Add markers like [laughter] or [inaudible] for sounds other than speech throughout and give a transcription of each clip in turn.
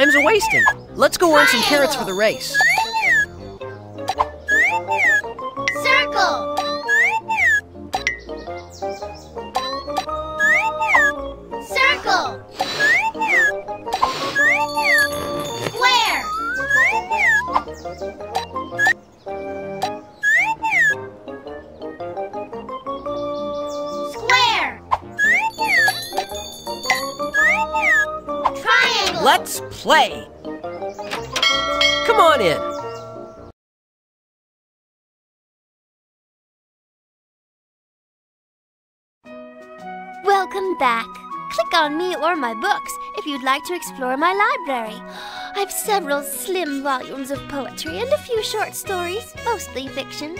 Time's a wasting. Let's go earn some carrots for the race. Play. Come on in. Welcome back. Click on me or my books if you'd like to explore my library. I've several slim volumes of poetry and a few short stories, mostly fiction.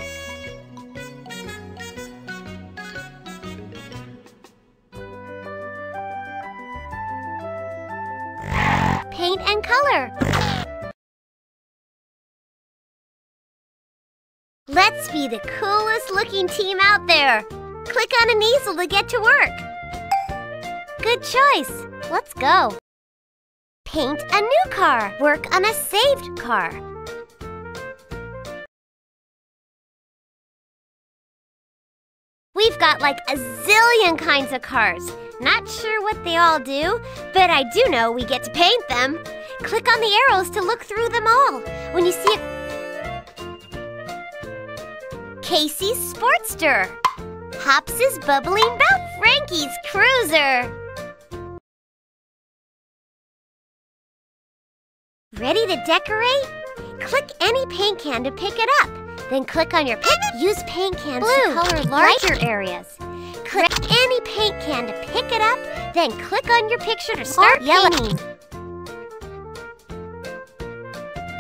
Be the coolest looking team out there. Click on an easel to get to work. Good choice. Let's go. Paint a new car. Work on a saved car. We've got like a zillion kinds of cars. Not sure what they all do, but I do know we get to paint them. Click on the arrows to look through them all. When you see a Casey's Sportster. Hops' is bubbling about Frankie's Cruiser. Ready to decorate? Click any paint can to pick it up. Then click on your pick. Use paint cans to color larger areas. Click any paint can to pick it up. Then click on your picture to start painting.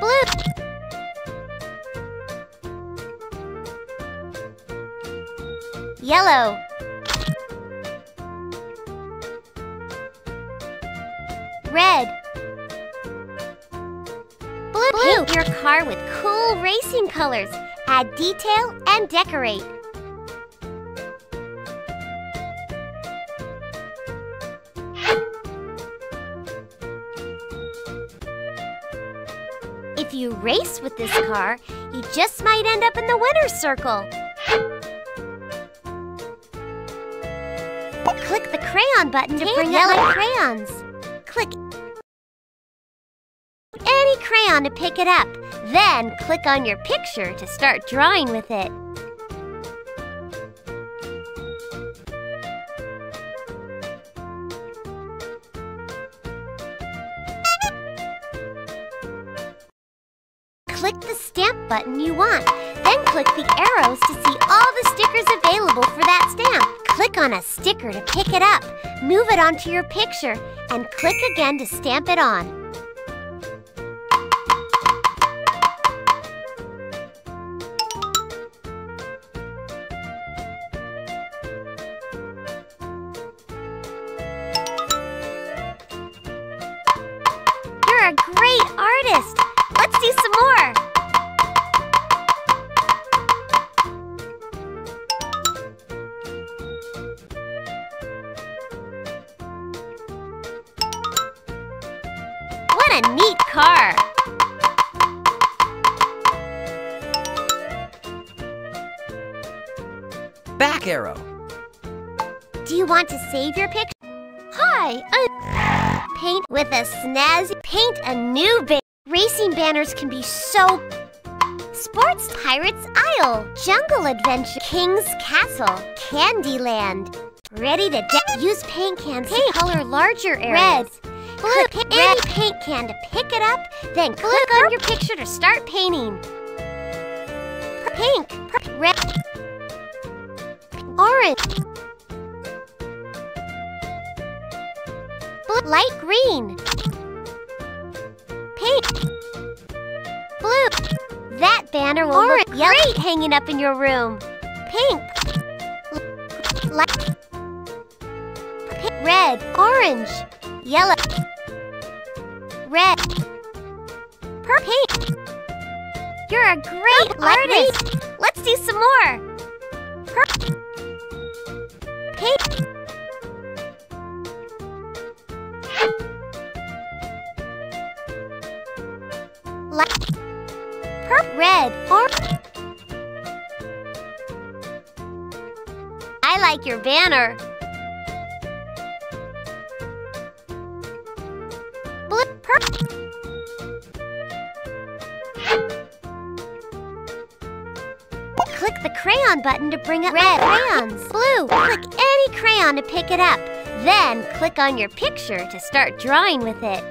Blue. Yellow. Red. Blue. Paint your car with cool racing colors. Add detail and decorate. If you race with this car, you just might end up in the winner's circle. Crayon button to bring up my crayons. Click any crayon to pick it up. Then click on your picture to start drawing with it. Click the stamp button you want. Then click the arrows to see all the stickers available for that stamp. Click on a sticker to pick it up, move it onto your picture, and click again to stamp it on. You're a great artist! Save your picture? Hi, I'm paint with a snazzy paint a new ba- racing banners can be so Sports Pirates Isle, Jungle Adventure, King's Castle, Candyland. Ready to use paint cans to color larger areas. Red, blue, pick any paint can to pick it up, then click on your picture to start painting. Pink, red, orange, light green, pink, blue. That banner will look great hanging up in your room. Pink, light, pink, red, orange, yellow, red, purple, pink. You're a great artist. Let's do some more. Purple, pink. Purple, red, orange. I like your banner. Blue, purple. Click the crayon button to bring up red crayons. Blue, click any crayon to pick it up. Then click on your picture to start drawing with it.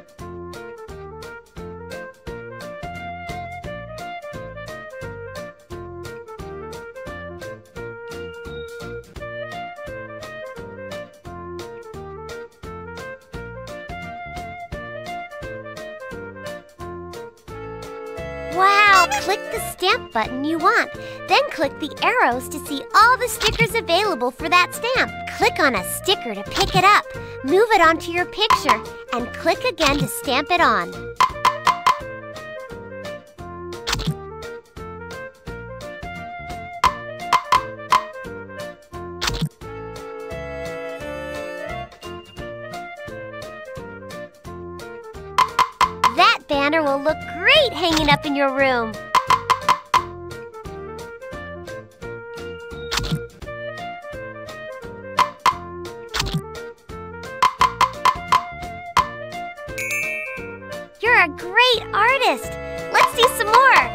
Wow! Click the stamp button you want. Then click the arrows to see all the stickers available for that stamp. Click on a sticker to pick it up. Move it onto your picture and click again to stamp it on. That banner will look great hanging up in your room. Artist. Let's do some more.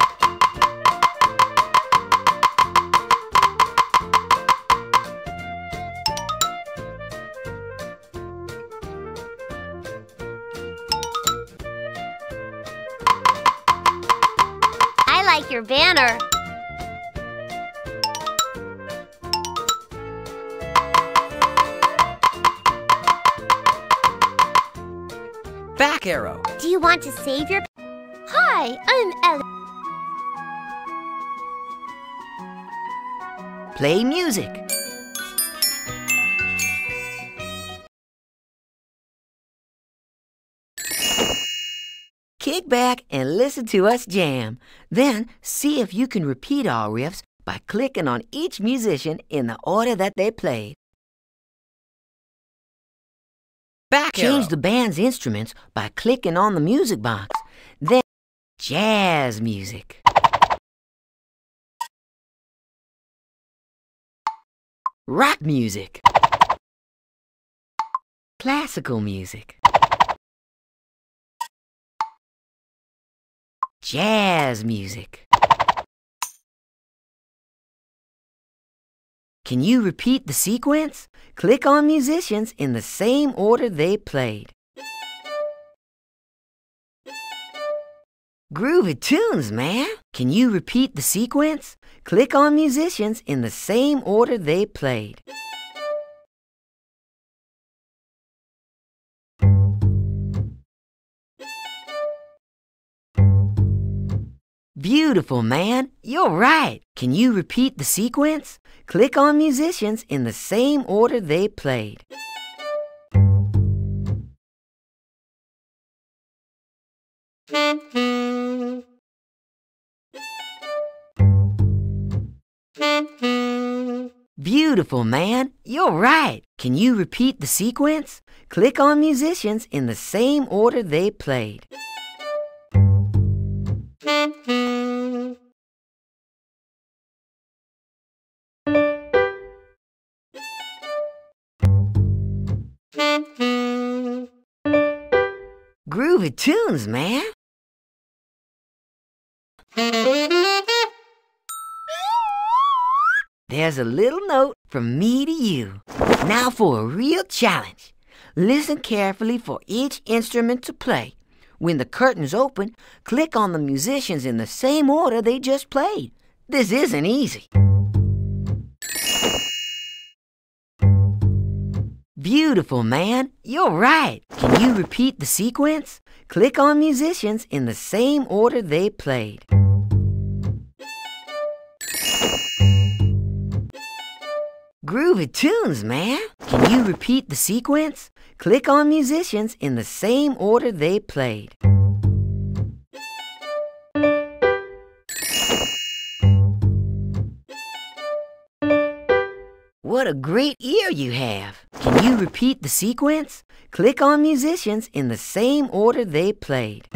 I like your banner. Back arrow. Do you want to save your... Hi, I'm Ellie. Play music. Kick back and listen to us jam. Then see if you can repeat our riffs by clicking on each musician in the order that they played. Back arrow. Change the band's instruments by clicking on the music box. Then jazz music. Rock music. Classical music. Jazz music. Can you repeat the sequence? Click on musicians in the same order they played. Groovy tunes, man. Can you repeat the sequence? Click on musicians in the same order they played. Beautiful, man. You're right. Can you repeat the sequence? Click on musicians in the same order they played. Beautiful, man. You're right. Can you repeat the sequence? Click on musicians in the same order they played. Groovy tunes, man. There's a little note from me to you. Now for a real challenge. Listen carefully for each instrument to play. When the curtains open, click on the musicians in the same order they just played. This isn't easy. Beautiful, man. You're right. Can you repeat the sequence? Click on musicians in the same order they played. Groovy tunes, man. Can you repeat the sequence? Click on musicians in the same order they played. What a great ear you have! Can you repeat the sequence? Click on musicians in the same order they played.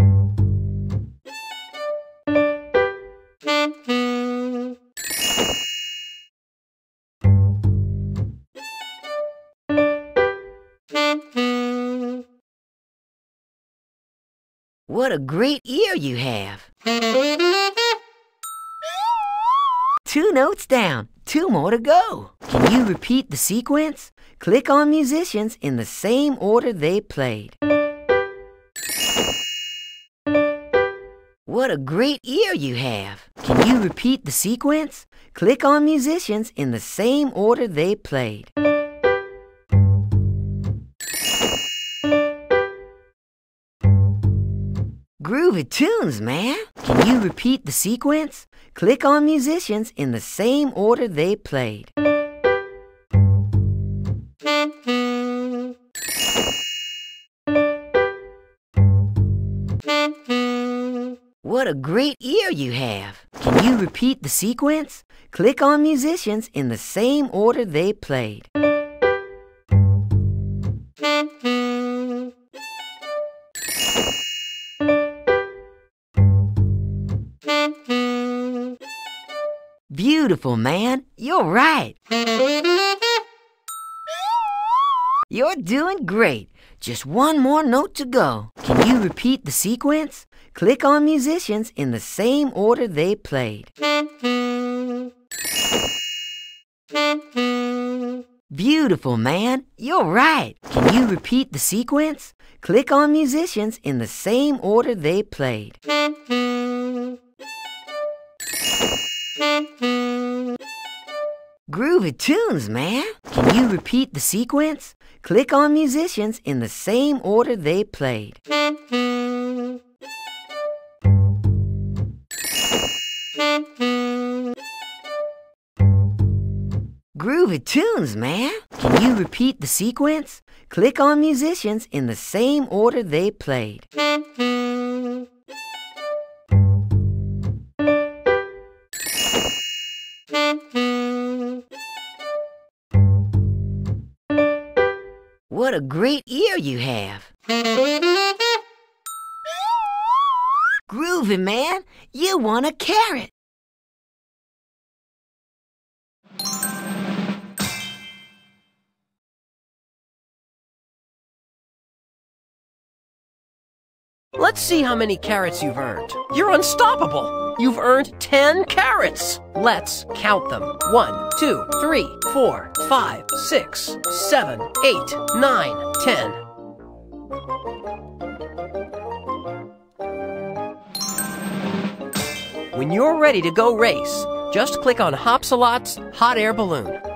What a great ear you have. Two notes down, two more to go. Can you repeat the sequence? Click on musicians in the same order they played. What a great ear you have. Can you repeat the sequence? Click on musicians in the same order they played. Groovy tunes, man. Can you repeat the sequence? Click on musicians in the same order they played. What a great ear you have. Can you repeat the sequence? Click on musicians in the same order they played. Beautiful, man. You're right. You're doing great. Just one more note to go. Can you repeat the sequence? Click on musicians in the same order they played. Beautiful, man. You're right. Can you repeat the sequence? Click on musicians in the same order they played. Groovy tunes, man. Can you repeat the sequence? Click on musicians in the same order they played. Groovy tunes, man. Can you repeat the sequence? Click on musicians in the same order they played. A great ear you have. [laughs] Groovy, man. You want a carrot. Let's see how many carrots you've earned. You're unstoppable! You've earned 10 carrots! Let's count them. 1, 2, 3, 4, 5, 6, 7, 8, 9, 10. When you're ready to go race, just click on Hopsalot's hot air balloon.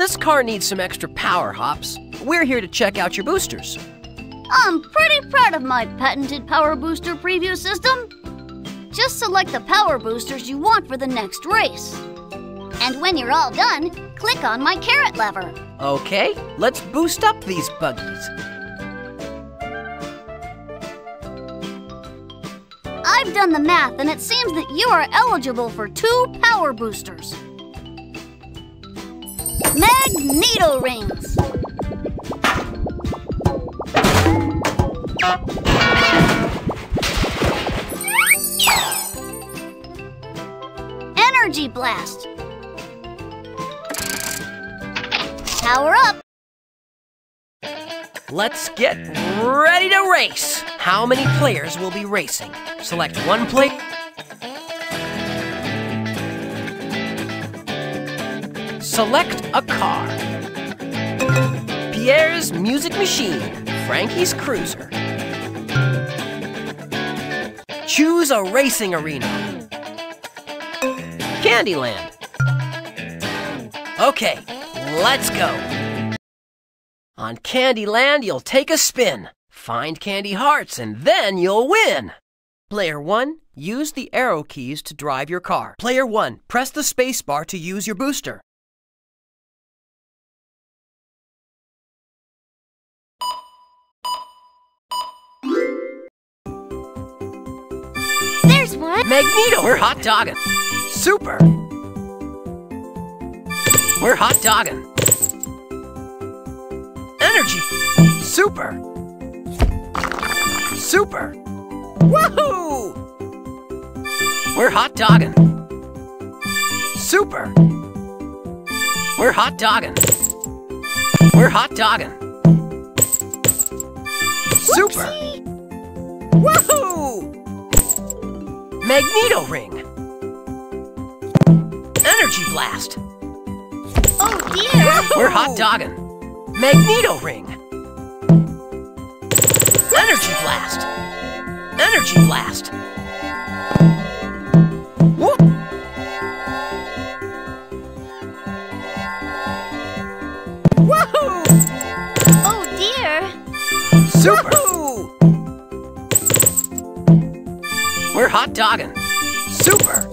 This car needs some extra power, Hops. We're here to check out your boosters. I'm pretty proud of my patented Power Booster preview system. Just select the power boosters you want for the next race. And when you're all done, click on my carrot lever. Okay, let's boost up these buggies. I've done the math and it seems that you are eligible for two power boosters. Magneto rings. Energy blast. Power up. Let's get ready to race. How many players will be racing? Select one player. Select a car. Pierre's Music Machine, Frankie's Cruiser. Choose a racing arena. Candyland. Okay, let's go. On Candyland, you'll take a spin, find candy hearts, and then you'll win. Player 1, use the arrow keys to drive your car. Player 1, press the spacebar to use your booster. Magneto, we're hot dogging. Super. We're hot dogging. Energy. Super. Super! Woohoo! We're hot dogging. Super! We're hot dogging. We're hot dogging. Super! Woohoo! Magneto ring. Energy blast. Oh dear! We're hot dogging. Magneto ring. Energy blast. Energy blast. Woohoo! Oh dear! Super! Hot dogging. Super!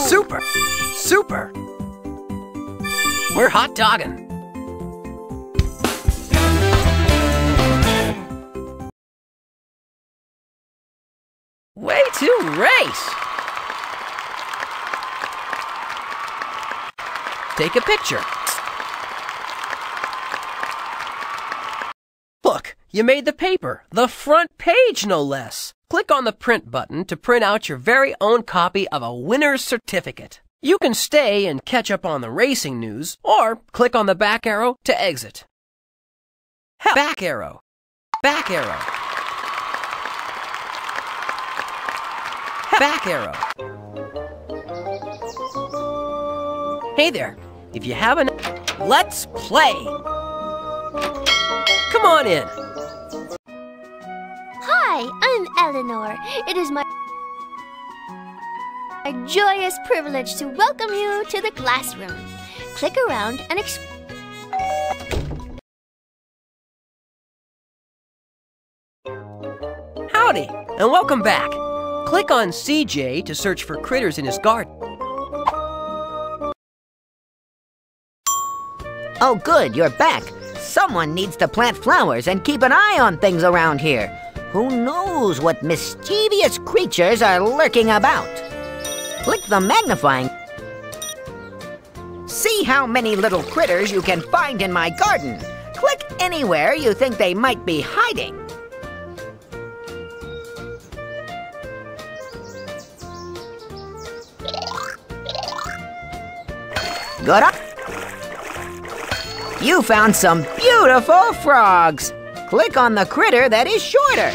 Super! Super! We're hot dogging. Way to race! Take a picture. Look, you made the paper, the front page no less. Click on the print button to print out your very own copy of a winner's certificate. You can stay and catch up on the racing news, or click on the back arrow to exit. Back arrow. Back arrow. Back arrow. Hey there. If you haven't, let's play. Come on in. Hi, I'm Eleanor. It is my a joyous privilege to welcome you to the classroom. Click around and ex- Howdy, and welcome back. Click on CJ to search for critters in his garden. Oh, good, you're back. Someone needs to plant flowers and keep an eye on things around here. Who knows what mischievous creatures are lurking about? Click the magnifying. See how many little critters you can find in my garden. Click anywhere you think they might be hiding. Good up. You found some beautiful frogs. Click on the critter that is shorter.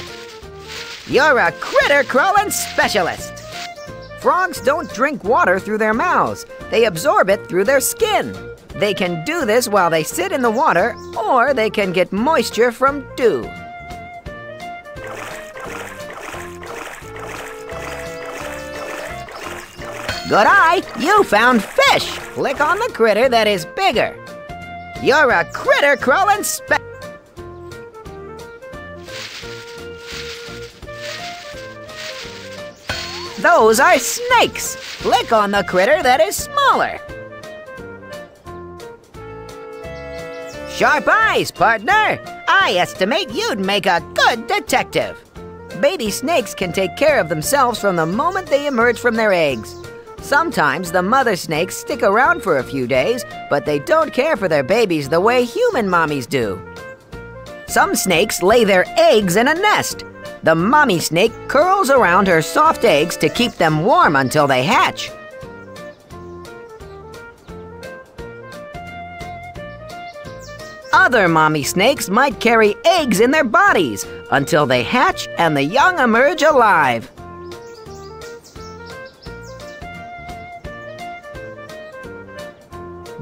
You're a critter crawling specialist. Frogs don't drink water through their mouths. They absorb it through their skin. They can do this while they sit in the water, or they can get moisture from dew. Good eye! You found fish! Click on the critter that is bigger. You're a critter crawling spe- Those are snakes! Click on the critter that is smaller. Sharp eyes, partner! I estimate you'd make a good detective. Baby snakes can take care of themselves from the moment they emerge from their eggs. Sometimes the mother snakes stick around for a few days, but they don't care for their babies the way human mommies do. Some snakes lay their eggs in a nest. The mommy snake curls around her soft eggs to keep them warm until they hatch. Other mommy snakes might carry eggs in their bodies until they hatch and the young emerge alive.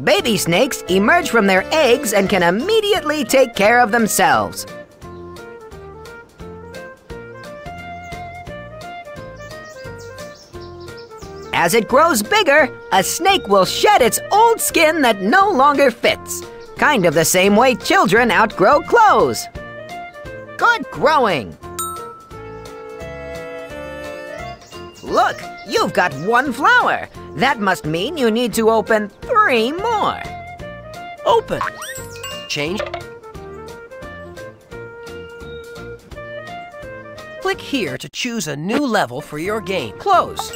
Baby snakes emerge from their eggs and can immediately take care of themselves. As it grows bigger, a snake will shed its old skin that no longer fits. Kind of the same way children outgrow clothes. Good growing. Look, you've got one flower. That must mean you need to open three more. Open. Change. Click here to choose a new level for your game. Close.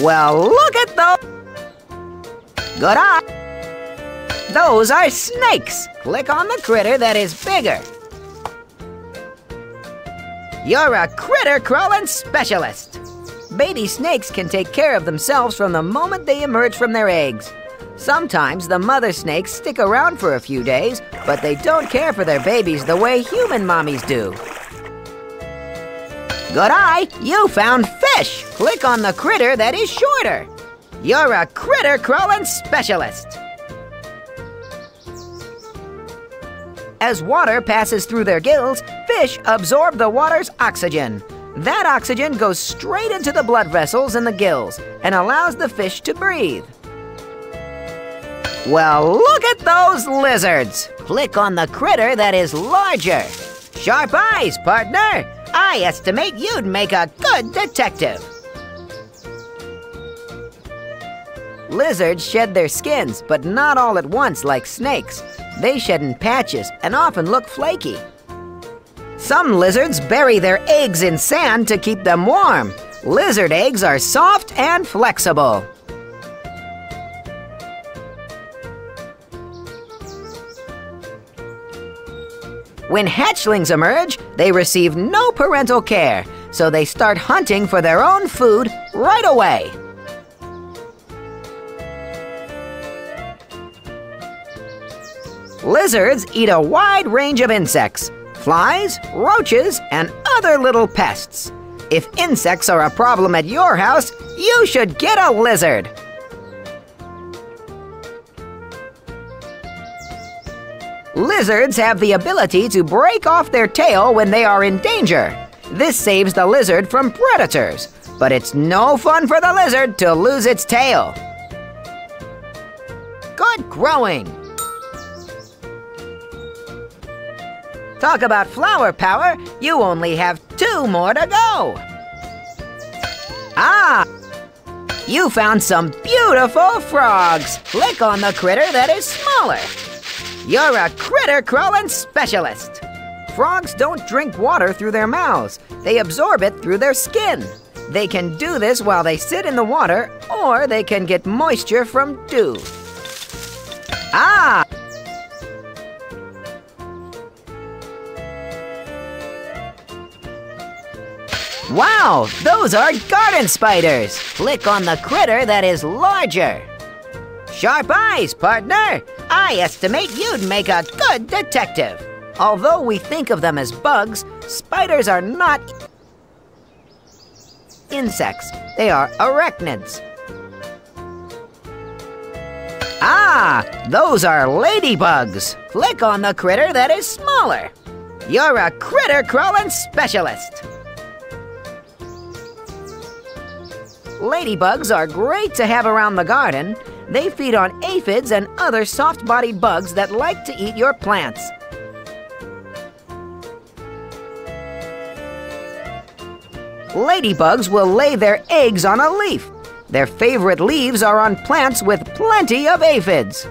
Well, look at those. Good eye. Those are snakes. Click on the critter that is bigger. You're a critter crawling specialist. Baby snakes can take care of themselves from the moment they emerge from their eggs. Sometimes the mother snakes stick around for a few days, but they don't care for their babies the way human mommies do. Good eye, you found fish. Click on the critter that is shorter. You're a critter crawling specialist. As water passes through their gills, fish absorb the water's oxygen. That oxygen goes straight into the blood vessels in the gills and allows the fish to breathe. Well, look at those lizards! Click on the critter that is larger. Sharp eyes, partner! I estimate you'd make a good detective. Lizards shed their skins, but not all at once like snakes. They shed in patches and often look flaky. Some lizards bury their eggs in sand to keep them warm. Lizard eggs are soft and flexible. When hatchlings emerge, they receive no parental care, so they start hunting for their own food right away. Lizards eat a wide range of insects flies, roaches, and other little pests. If insects are a problem at your house, you should get a lizard. Lizards have the ability to break off their tail when they are in danger. This saves the lizard from predators, but it's no fun for the lizard to lose its tail. Good growing. Talk about flower power, you only have two more to go. Ah! You found some beautiful frogs. Click on the critter that is smaller. You're a critter crawling specialist. Frogs don't drink water through their mouths. They absorb it through their skin. They can do this while they sit in the water, or they can get moisture from dew. Ah! Wow, those are garden spiders! Click on the critter that is larger. Sharp eyes, partner! I estimate you'd make a good detective. Although we think of them as bugs, spiders are not insects. They are arachnids. Ah, those are ladybugs. Click on the critter that is smaller. You're a critter crawling specialist. Ladybugs are great to have around the garden. They feed on aphids and other soft bodied bugs that like to eat your plants. Ladybugs will lay their eggs on a leaf. Their favorite leaves are on plants with plenty of aphids.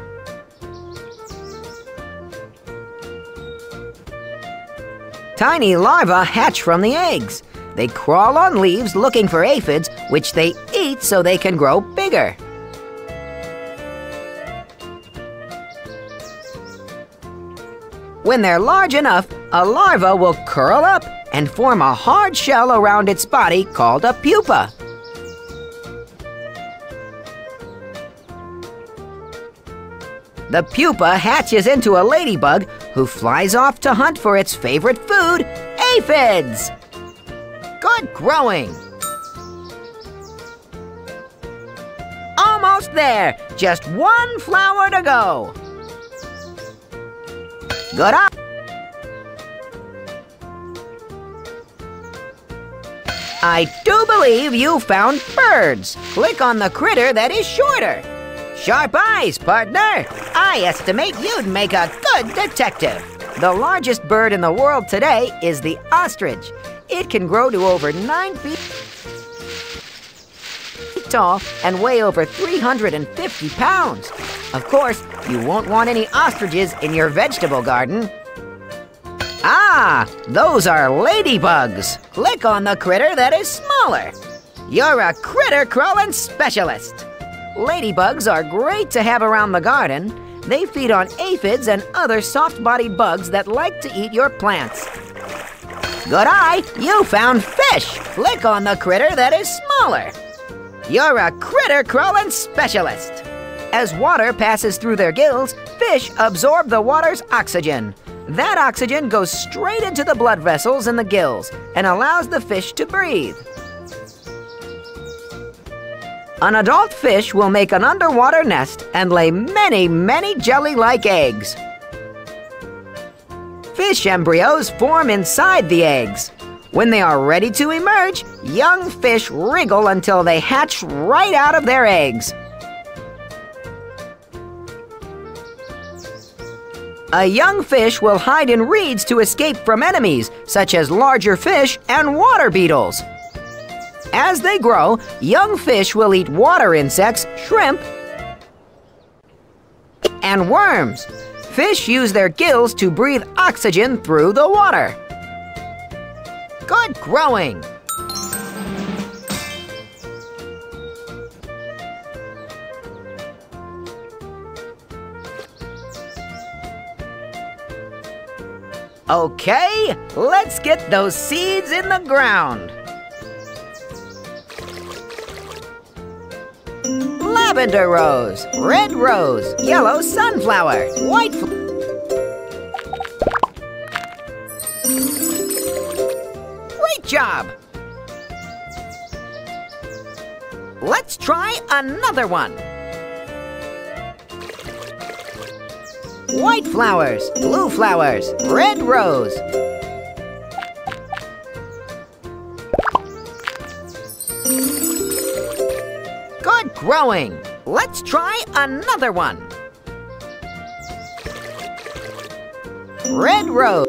Tiny larvae hatch from the eggs. They crawl on leaves looking for aphids, which they eat so they can grow bigger. When they're large enough, a larva will curl up and form a hard shell around its body called a pupa. The pupa hatches into a ladybug who flies off to hunt for its favorite food, aphids. Good growing. Almost there. Just one flower to go. Good eye. I do believe you found birds. Click on the critter that is shorter. Sharp eyes, partner. I estimate you'd make a good detective. The largest bird in the world today is the ostrich. It can grow to over 9 feet tall and weigh over 350 pounds. Of course, you won't want any ostriches in your vegetable garden. Ah, those are ladybugs. Click on the critter that is smaller. You're a critter crawling specialist. Ladybugs are great to have around the garden. They feed on aphids and other soft-bodied bugs that like to eat your plants. Good eye, you found fish. Click on the critter that is smaller. You're a critter crawling specialist. As water passes through their gills, fish absorb the water's oxygen. That oxygen goes straight into the blood vessels in the gills and allows the fish to breathe. An adult fish will make an underwater nest and lay many, many jelly-like eggs. Fish embryos form inside the eggs. When they are ready to emerge, young fish wriggle until they hatch right out of their eggs. A young fish will hide in reeds to escape from enemies, such as larger fish and water beetles. As they grow, young fish will eat water insects, shrimp, and worms. Fish use their gills to breathe oxygen through the water. Good growing! Okay, let's get those seeds in the ground. Lavender rose, red rose, yellow sunflower, white. Great job! Let's try another one. White flowers, blue flowers, red rose. Good growing. Let's try another one. Red rose.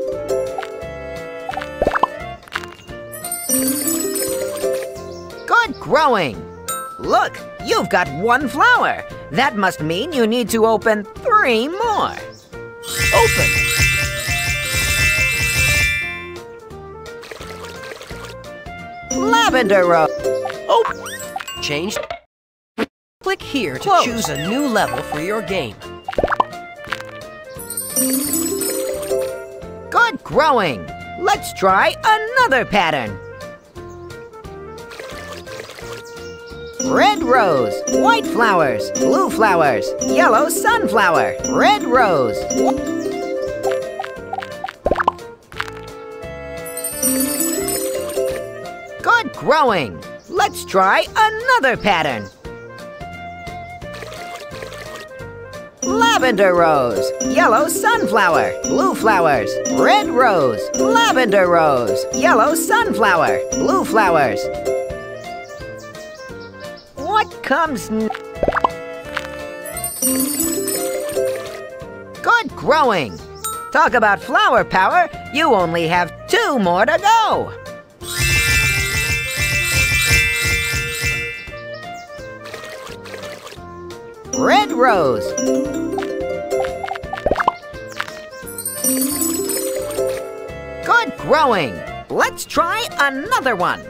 Good growing. Look, you've got one flower. That must mean you need to open three more. Open. Lavender rose. Oh! Changed. Click here to Close. choose a new level for your game. Good growing. Let's try another pattern. Red rose, white flowers, blue flowers, yellow sunflower, red rose. Good growing. Let's try another pattern. Lavender rose, yellow sunflower, blue flowers, red rose, lavender rose, yellow sunflower, blue flowers. What comes Good growing. Talk about flower power, you only have two more to go. Red rose. Growing. Let's try another one.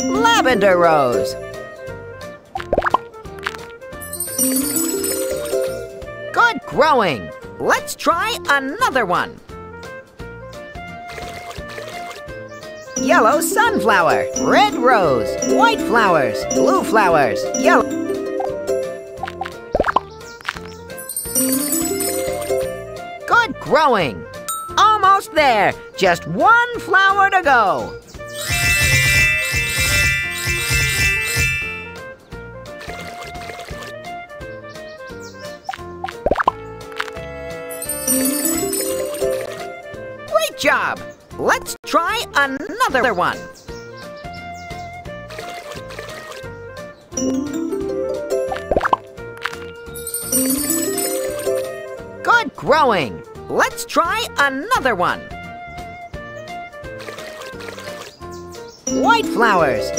Lavender rose. Good growing. Let's try another one. Yellow sunflower, red rose, white flowers, blue flowers, yellow. Growing. Almost there. Just one flower to go. Great job! Let's try another one. Good growing. Let's try another one. White flowers.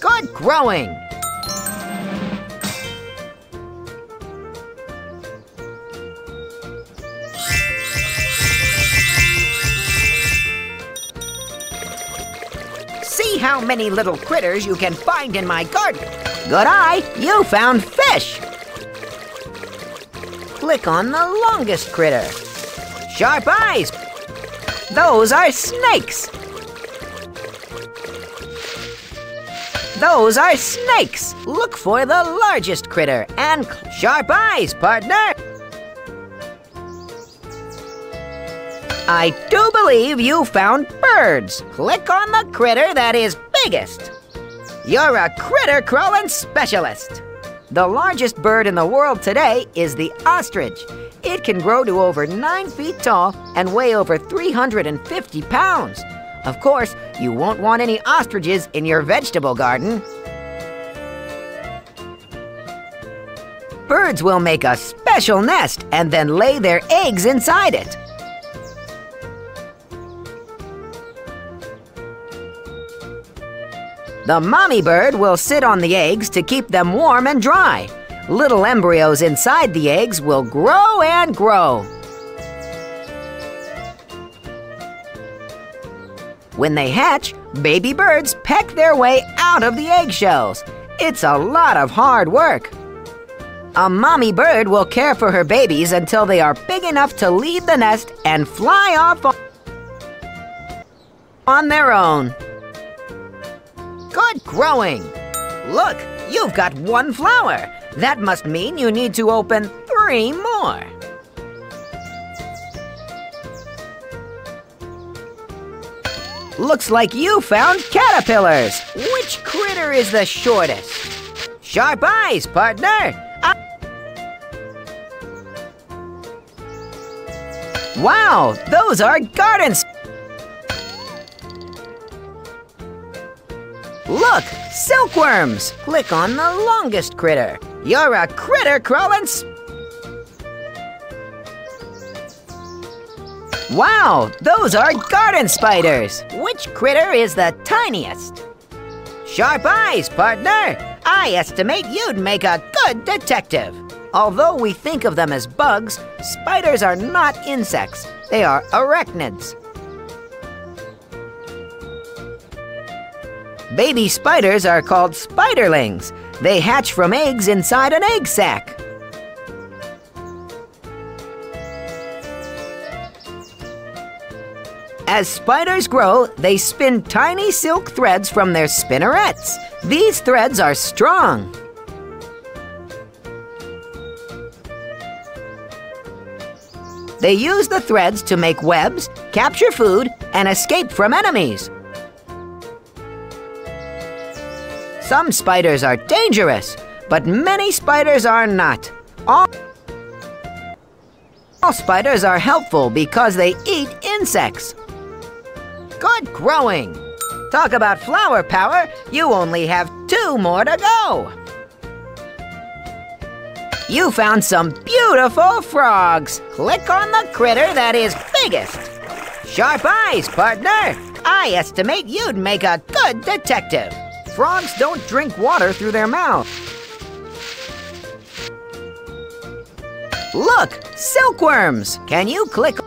Good growing. See how many little critters you can find in my garden. Good eye, you found fish. Click on the longest critter. Sharp eyes. Those are snakes. Those are snakes. Look for the largest critter and sharp eyes, partner. I do believe you found birds. Click on the critter that is biggest. You're a critter crawling specialist. The largest bird in the world today is the ostrich. It can grow to over 9 feet tall and weigh over 350 pounds. Of course, you won't want any ostriches in your vegetable garden. Birds will make a special nest and then lay their eggs inside it. The mommy bird will sit on the eggs to keep them warm and dry. Little embryos inside the eggs will grow and grow. When they hatch, baby birds peck their way out of the eggshells. It's a lot of hard work. A mommy bird will care for her babies until they are big enough to leave the nest and fly off on their own. Good growing. Look, you've got one flower. That must mean you need to open three more. Looks like you found caterpillars. Which critter is the shortest? Sharp eyes, partner. Uh wow, those are gardens. Look, silkworms! Click on the longest critter. You're a critter crawling Wow, those are garden spiders. Which critter is the tiniest? Sharp eyes, partner. I estimate you'd make a good detective. Although we think of them as bugs, spiders are not insects. They are arachnids. Baby spiders are called spiderlings. They hatch from eggs inside an egg sac. As spiders grow, they spin tiny silk threads from their spinnerets. These threads are strong. They use the threads to make webs, capture food, and escape from enemies. Some spiders are dangerous, but many spiders are not. All, all spiders are helpful because they eat insects. Good growing. Talk about flower power, you only have two more to go. You found some beautiful frogs. Click on the critter that is biggest. Sharp eyes, partner. I estimate you'd make a good detective. Frogs don't drink water through their mouth. Look, silkworms! Can you click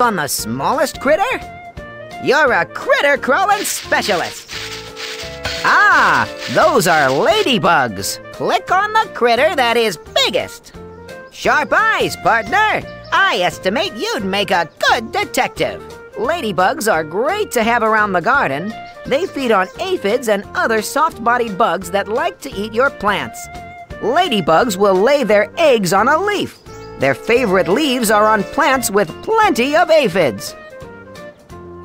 on the smallest critter? You're a critter crawling specialist. Ah, those are ladybugs. Click on the critter that is biggest. Sharp eyes, partner. I estimate you'd make a good detective. Ladybugs are great to have around the garden. They feed on aphids and other soft-bodied bugs that like to eat your plants. Ladybugs will lay their eggs on a leaf. Their favorite leaves are on plants with plenty of aphids.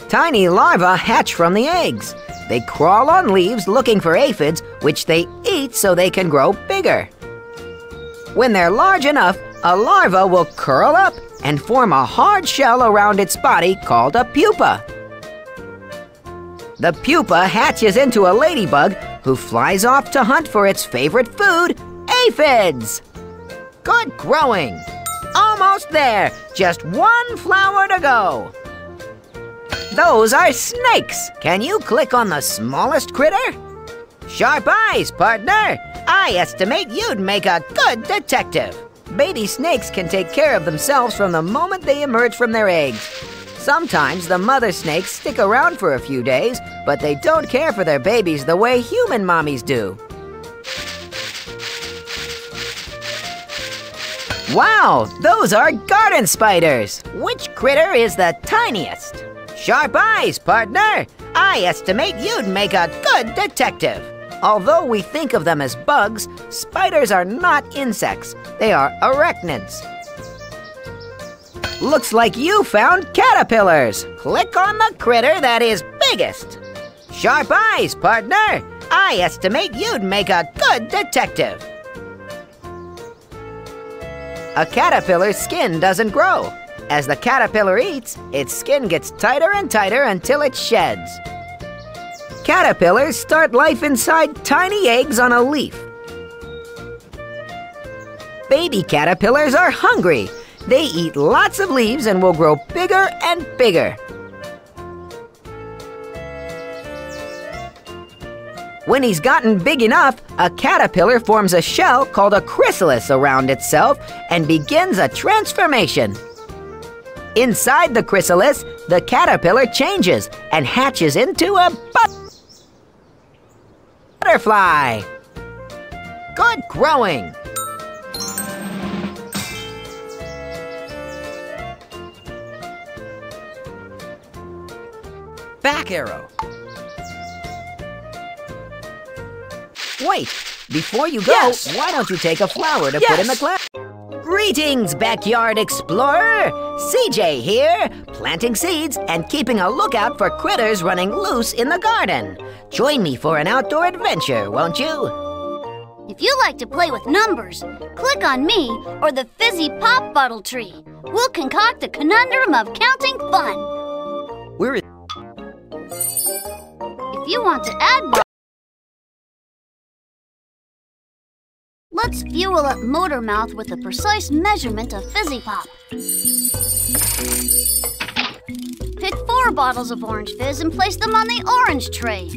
Tiny larvae hatch from the eggs. They crawl on leaves looking for aphids, which they eat so they can grow bigger. When they're large enough, a larva will curl up and form a hard shell around its body called a pupa. The pupa hatches into a ladybug who flies off to hunt for its favorite food, aphids. Good growing. Almost there. Just one flower to go. Those are snakes. Can you click on the smallest critter? Sharp eyes, partner. I estimate you'd make a good detective. Baby snakes can take care of themselves from the moment they emerge from their eggs. Sometimes the mother snakes stick around for a few days, but they don't care for their babies the way human mommies do. Wow, those are garden spiders! Which critter is the tiniest? Sharp eyes, partner! I estimate you'd make a good detective. Although we think of them as bugs, spiders are not insects. They are arachnids. Looks like you found caterpillars. Click on the critter that is biggest. Sharp eyes, partner. I estimate you'd make a good detective. A caterpillar's skin doesn't grow. As the caterpillar eats, its skin gets tighter and tighter until it sheds. Caterpillars start life inside tiny eggs on a leaf. Baby caterpillars are hungry. They eat lots of leaves and will grow bigger and bigger. When he's gotten big enough, a caterpillar forms a shell called a chrysalis around itself and begins a transformation. Inside the chrysalis, the caterpillar changes and hatches into a butterfly. Good growing. Back arrow. Wait, before you go, Yes. why don't you take a flower to put in the Yes. glass? Greetings, backyard explorer! CJ here, planting seeds and keeping a lookout for critters running loose in the garden. Join me for an outdoor adventure, won't you? If you like to play with numbers, click on me or the Fizzy Pop Bottle Tree. We'll concoct a conundrum of counting fun. Where is If you want to add more, let's fuel up Motor Mouth with a precise measurement of Fizzy Pop. Pick four bottles of orange fizz and place them on the orange tray.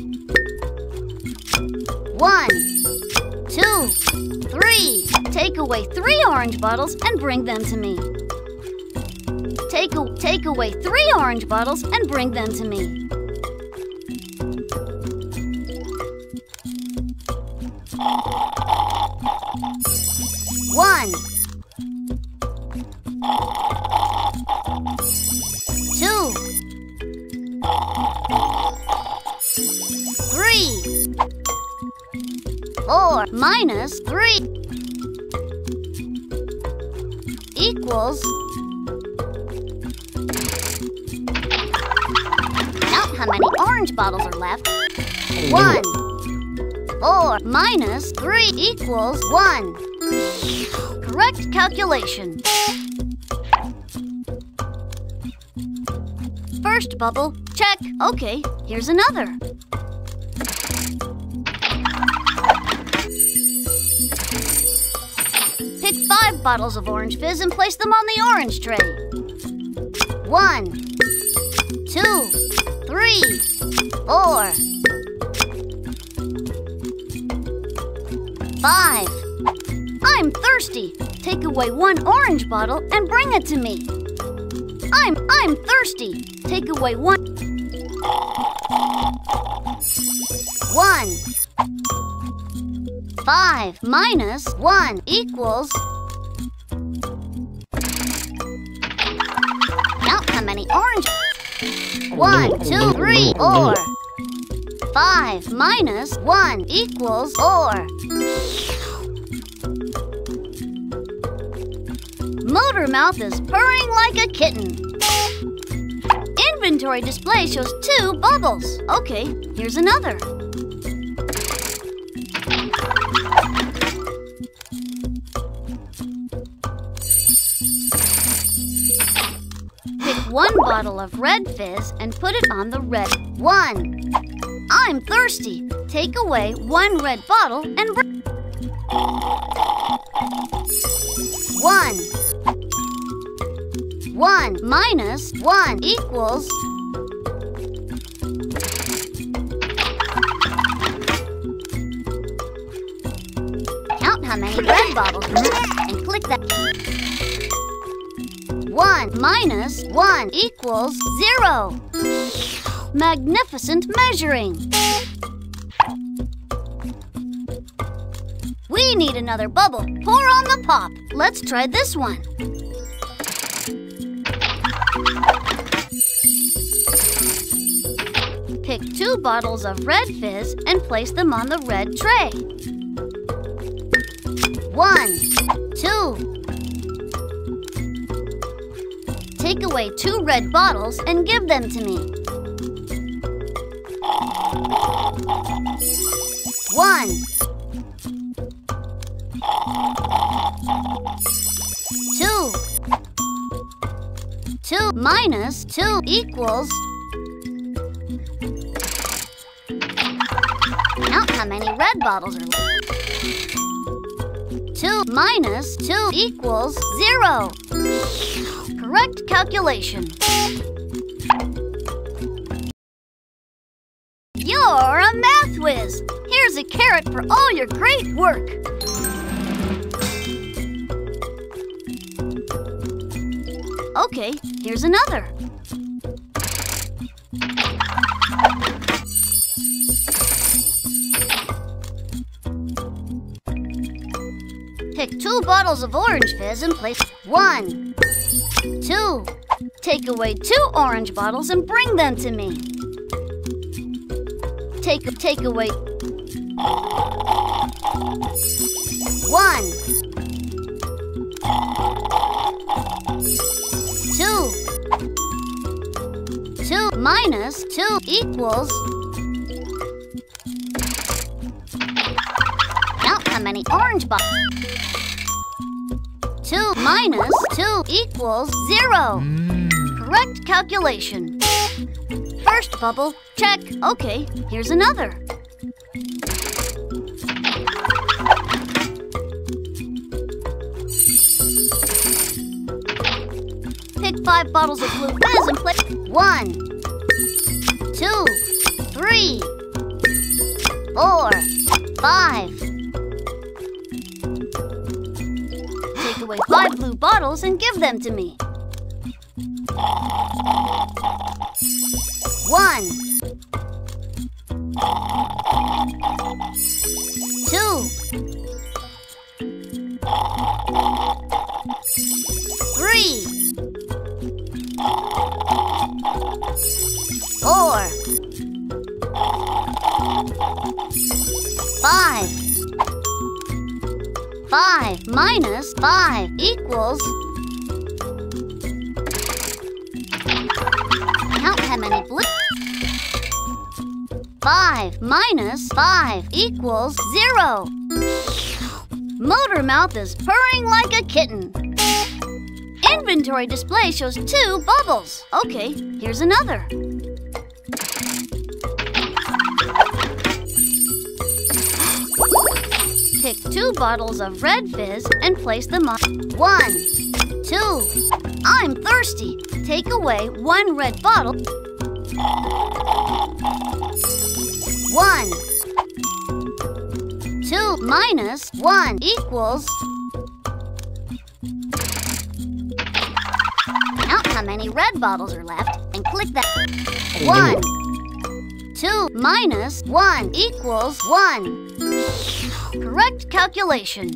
One, two, three. Take away three orange bottles and bring them to me. Take, take away three orange bottles and bring them to me. One. Two. Three. Four minus three equals. Count how many orange bottles are left. One. Four minus three equals one. Correct calculation. First bubble, check. Okay, here's another. Pick five bottles of orange fizz and place them on the orange tray. One, two, three, four, five. I'm thirsty. Take away one orange bottle and bring it to me. I'm I'm thirsty. Take away one. One. Five minus one equals. Count how many orange. One, two, three, four. Five minus one equals four. Motor Mouth is purring like a kitten. Inventory display shows two bubbles. Okay, here's another. Pick one bottle of red fizz and put it on the red one. I'm thirsty. Take away one red bottle and. One. One minus one equals. Count how many are left and click that. 1 minus 1 equals 0. Magnificent measuring. Need another bubble. Pour on the pop. Let's try this one. Pick two bottles of red fizz and place them on the red tray. One, two. Take away two red bottles and give them to me. One. Minus two equals Count how many red bottles are left. 2 minus 2 equals 0. Correct calculation. You're a math whiz. Here's a carrot for all your great work. Okay, here's another. Pick two bottles of orange fizz and place one, two. Take away two orange bottles and bring them to me. Take a take away one, minus two equals. Count how many orange bottles. 2 minus 2 equals 0. Correct calculation. First bubble, check. Okay, here's another. Pick five bottles of blue fizz and place one, two, three, four, five. Take away five blue bottles and give them to me. One. 5. 5 minus 5 equals... Count how many blue... 5 minus 5 equals 0. Motor Mouth is purring like a kitten. Inventory display shows two bubbles. Okay, here's another. Two bottles of red fizz and place them on. One, two. I'm thirsty. Take away one red bottle. One. Two minus one equals. Count how many red bottles are left and click that. One. Two minus one equals one. Correct calculation.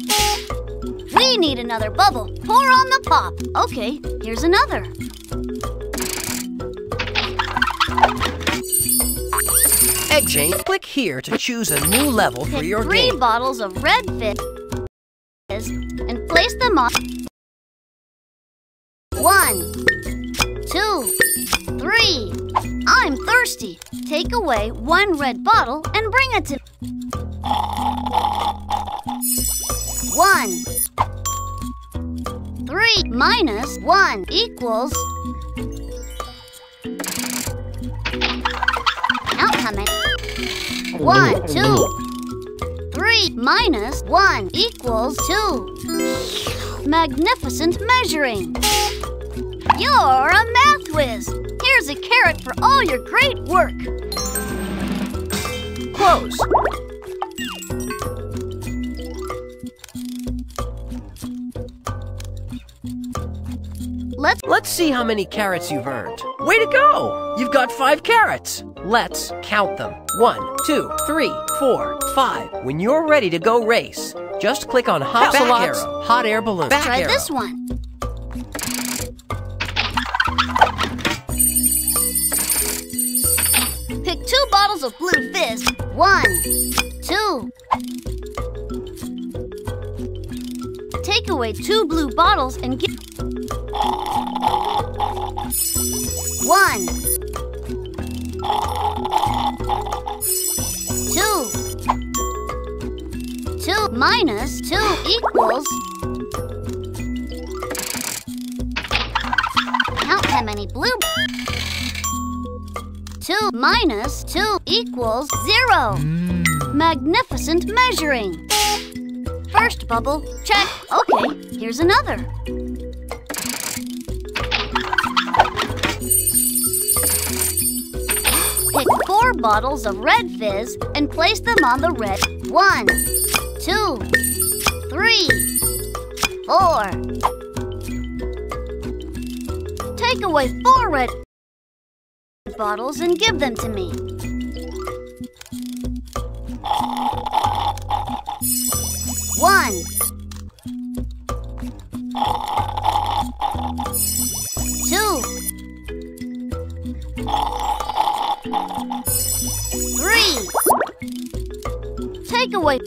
We need another bubble. Pour on the pop. Okay, here's another. Egg chain, click here to choose a new level for Pick your three game. bottles of red fizz and place them on. One, two, three. I'm thirsty. Take away one red bottle and bring it to. One. Three minus one equals. Many. One, two. Three minus one equals two. Magnificent measuring. You're a math whiz. Here's a carrot for all your great work. Close. Let's Let's see how many carrots you've earned. Way to go! You've got five carrots. Let's count them. One, two, three, four, five. When you're ready to go race, just click on Hot Back arrow. Hot Air Balloon. Back try arrow. this one. Bottles of blue fizz. One, two. Take away two blue bottles and get. One. Two. Two minus two equals. Count how many blue. Two minus two equals zero. Hmm. Magnificent measuring. First bubble, check. Okay, here's another. [gasps] Pick four bottles of red fizz and place them on the red. One, two, three, four. Take away four red bottles and give them to me. One. Two. Three. Take away.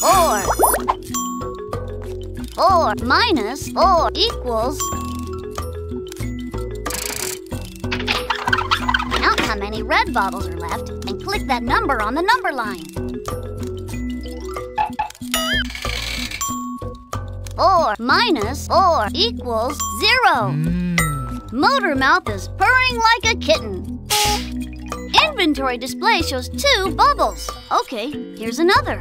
Four. Four minus four equals. Red bottles are left and click that number on the number line. Four minus four equals zero. Hmm. Motor mouth is purring like a kitten. Inventory display shows two bubbles. Okay, here's another.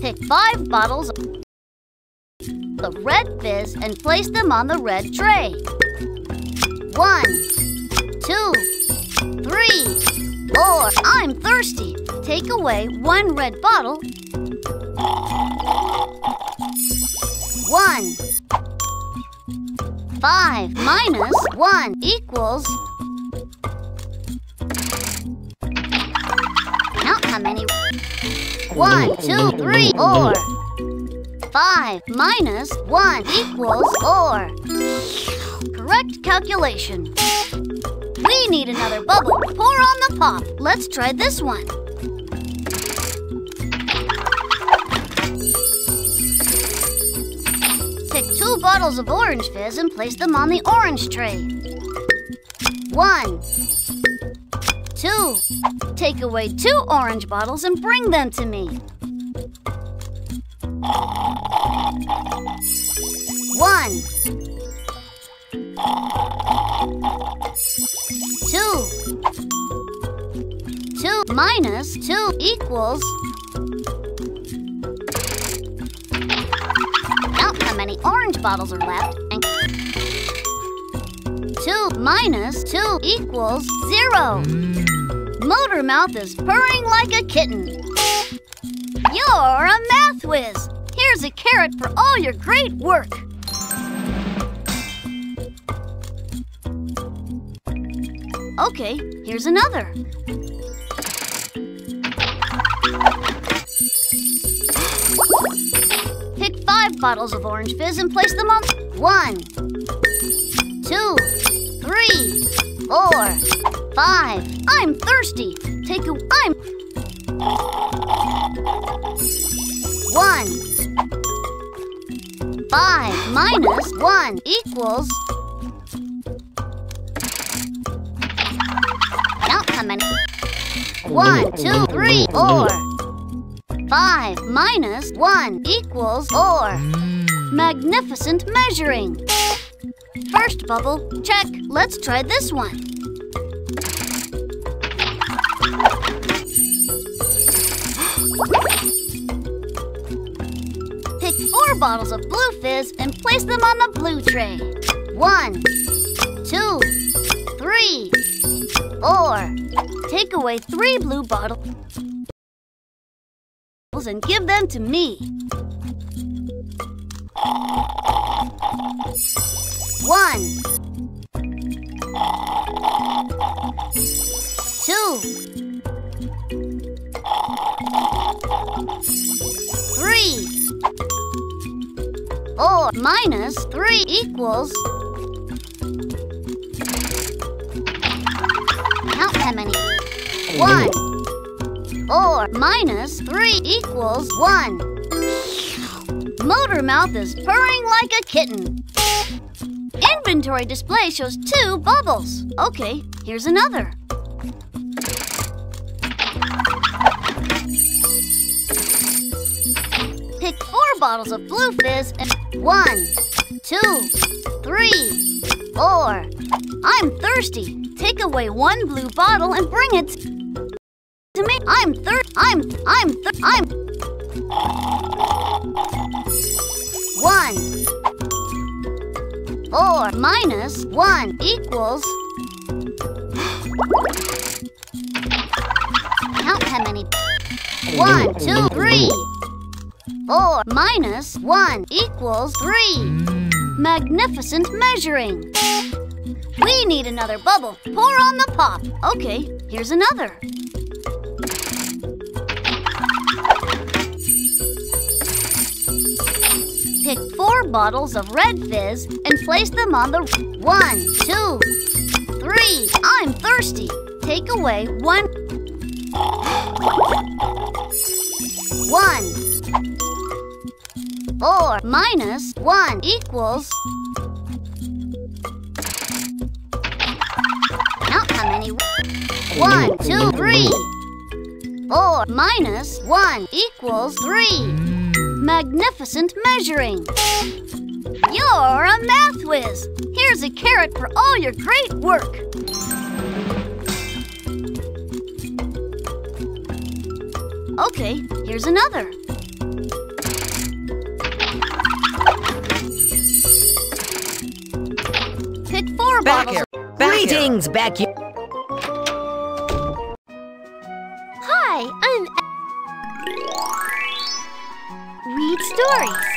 Pick five bottles of red fizz and place them on the red tray. One, two, three, four. I'm thirsty. Take away one red bottle. One. Five minus one equals. Count how many. One, two, three, four. Five minus one equals four. Correct calculation. We need another bubble. Pour on the pop. Let's try this one. Pick two bottles of orange fizz and place them on the orange tray. One. Two. Take away two orange bottles and bring them to me. One. Two. Two minus two equals. Count how many orange bottles are left and. Two minus two equals zero. Hmm. Motor mouth is purring like a kitten. You're a math whiz. Here's a carrot for all your great work. Okay, here's another. [gasps] Pick five bottles of orange fizz and place them on. One, two, three, four, five. I'm thirsty. Take a. I'm. One. Five minus one equals. Count how many. One, two, three, four. Five minus one equals four. Magnificent measuring. First bubble, check. Let's try this one. Bottles of blue fizz and place them on the blue tray. One, two, three, four. Take away three blue bottles. and give them to me. One. Two. 4 minus 3 equals... Count how many. 1. 4 minus 3 equals 1. Motor mouth is purring like a kitten. Inventory display shows two bubbles. Okay, here's another. Bottles of Blue Fizz and one, two, three, four. I'm thirsty. Take away one blue bottle and bring it to me. I'm thir. I'm. I'm. I'm. One. Four minus one equals. Count how many. One, two, three. Four minus one equals three. Hmm. Magnificent measuring. We need another bubble. Pour on the pop. Okay, here's another. Pick four bottles of red fizz and place them on the one, two, three. I'm thirsty. Take away one. [gasps] One. Four minus one equals. Count how many. One, two, three. Four minus one equals three. Magnificent measuring. You're a math whiz. Here's a carrot for all your great work. Okay, here's another. Pick four Back bottles. here. Back here. Greetings, backyard. Hi, I'm. Read stories.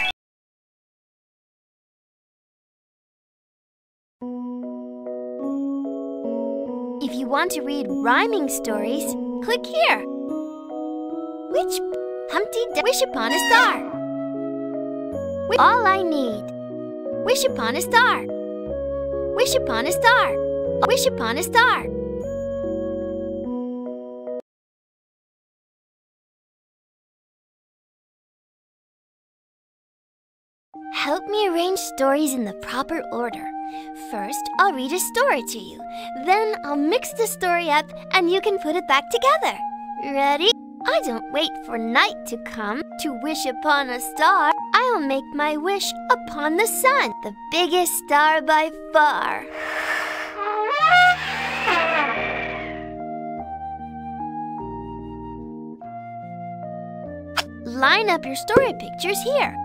If you want to read rhyming stories, click here. Which Humpty D- wish upon a star? Wi- All I need. Wish upon a star. Wish upon a star. Wish upon a star. Help me arrange stories in the proper order. First, I'll read a story to you. Then I'll mix the story up and you can put it back together. Ready? I don't wait for night to come to wish upon a star. I'll make my wish upon the sun, the biggest star by far. Line up your story pictures here.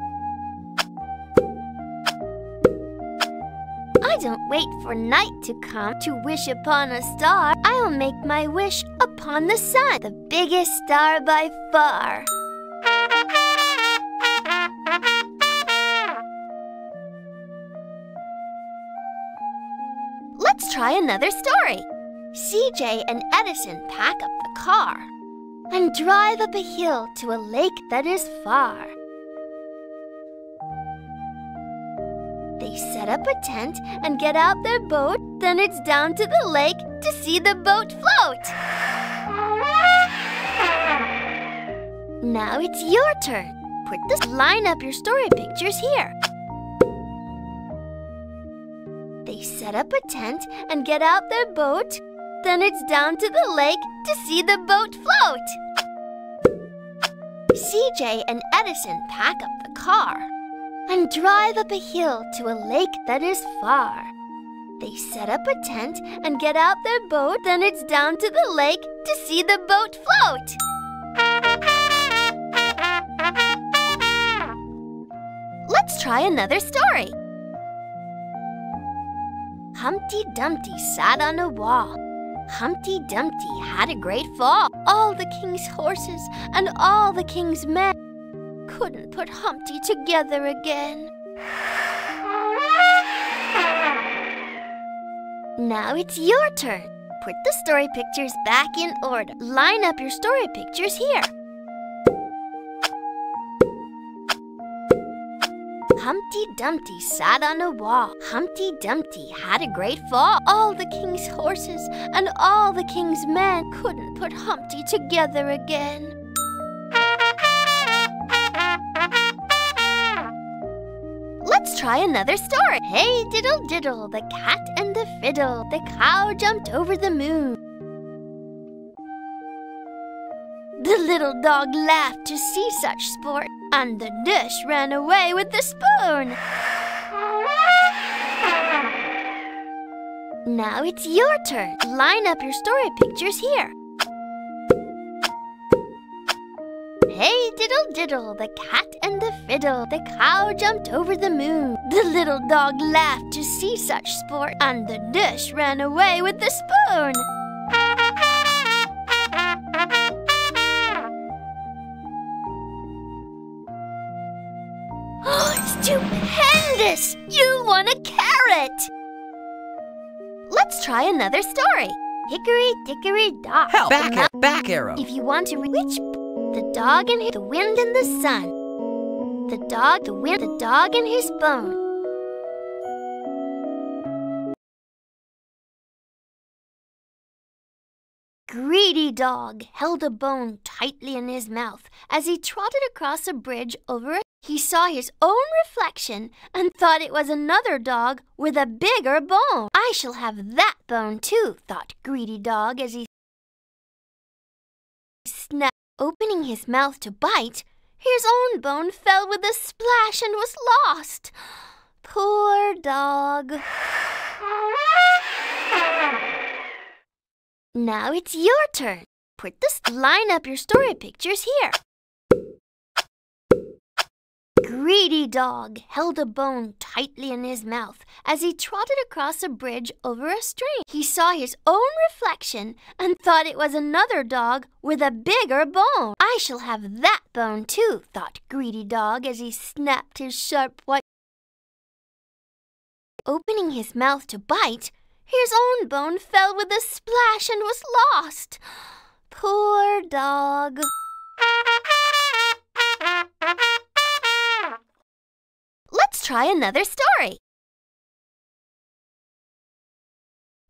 I don't wait for night to come to wish upon a star. I'll make my wish upon the sun, the biggest star by far. Try another story. CJ and Edison pack up the car and drive up a hill to a lake that is far. They set up a tent and get out their boat. Then it's down to the lake to see the boat float. Now it's your turn. Put this line up your story pictures here. They set up a tent and get out their boat. Then it's down to the lake to see the boat float. CJ and Edison pack up the car and drive up a hill to a lake that is far. They set up a tent and get out their boat, then it's down to the lake to see the boat float. Let's try another story. Humpty Dumpty sat on a wall. Humpty Dumpty had a great fall. All the king's horses and all the king's men couldn't put Humpty together again. Now it's your turn. Put the story pictures back in order. Line up your story pictures here. Humpty Dumpty sat on a wall. Humpty Dumpty had a great fall. All the king's horses and all the king's men couldn't put Humpty together again. Let's try another story. Hey diddle diddle, the cat and the fiddle. The cow jumped over the moon. The little dog laughed to see such sport, and the dish ran away with the spoon. Now it's your turn. Line up your story pictures here. Hey diddle diddle, the cat and the fiddle. The cow jumped over the moon. The little dog laughed to see such sport, and the dish ran away with the spoon. Stupendous! You won a carrot! Let's try another story. Hickory dickory dock. Help! Back, mou- ar- back arrow. if you want to reach the dog and the wind and the sun. The dog, the wind, the dog and his bone. Greedy dog held a bone tightly in his mouth as he trotted across a bridge over a he saw his own reflection and thought it was another dog with a bigger bone. I shall have that bone too, thought Greedy Dog as he snapped, opening his mouth to bite. His own bone fell with a splash and was lost. Poor dog. Now it's your turn. Put this line up your story pictures here. Greedy dog held a bone tightly in his mouth as he trotted across a bridge over a stream. He saw his own reflection and thought it was another dog with a bigger bone. I shall have that bone too, thought Greedy Dog as he snapped his sharp white. Opening his mouth to bite, his own bone fell with a splash and was lost. Poor dog. Let's try another story.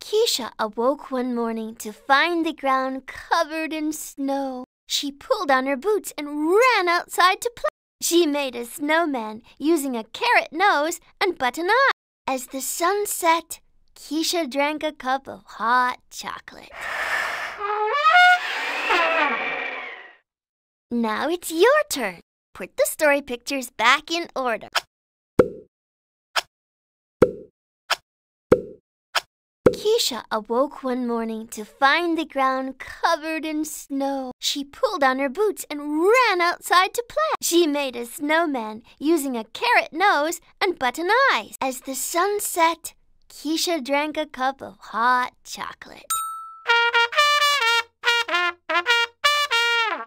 Keisha awoke one morning to find the ground covered in snow. She pulled on her boots and ran outside to play. She made a snowman using a carrot nose and button eye. As the sun set, Keisha drank a cup of hot chocolate. Now it's your turn. Put the story pictures back in order. Keisha awoke one morning to find the ground covered in snow. She pulled on her boots and ran outside to play. She made a snowman using a carrot nose and button eyes. As the sun set, Keisha drank a cup of hot chocolate. [laughs]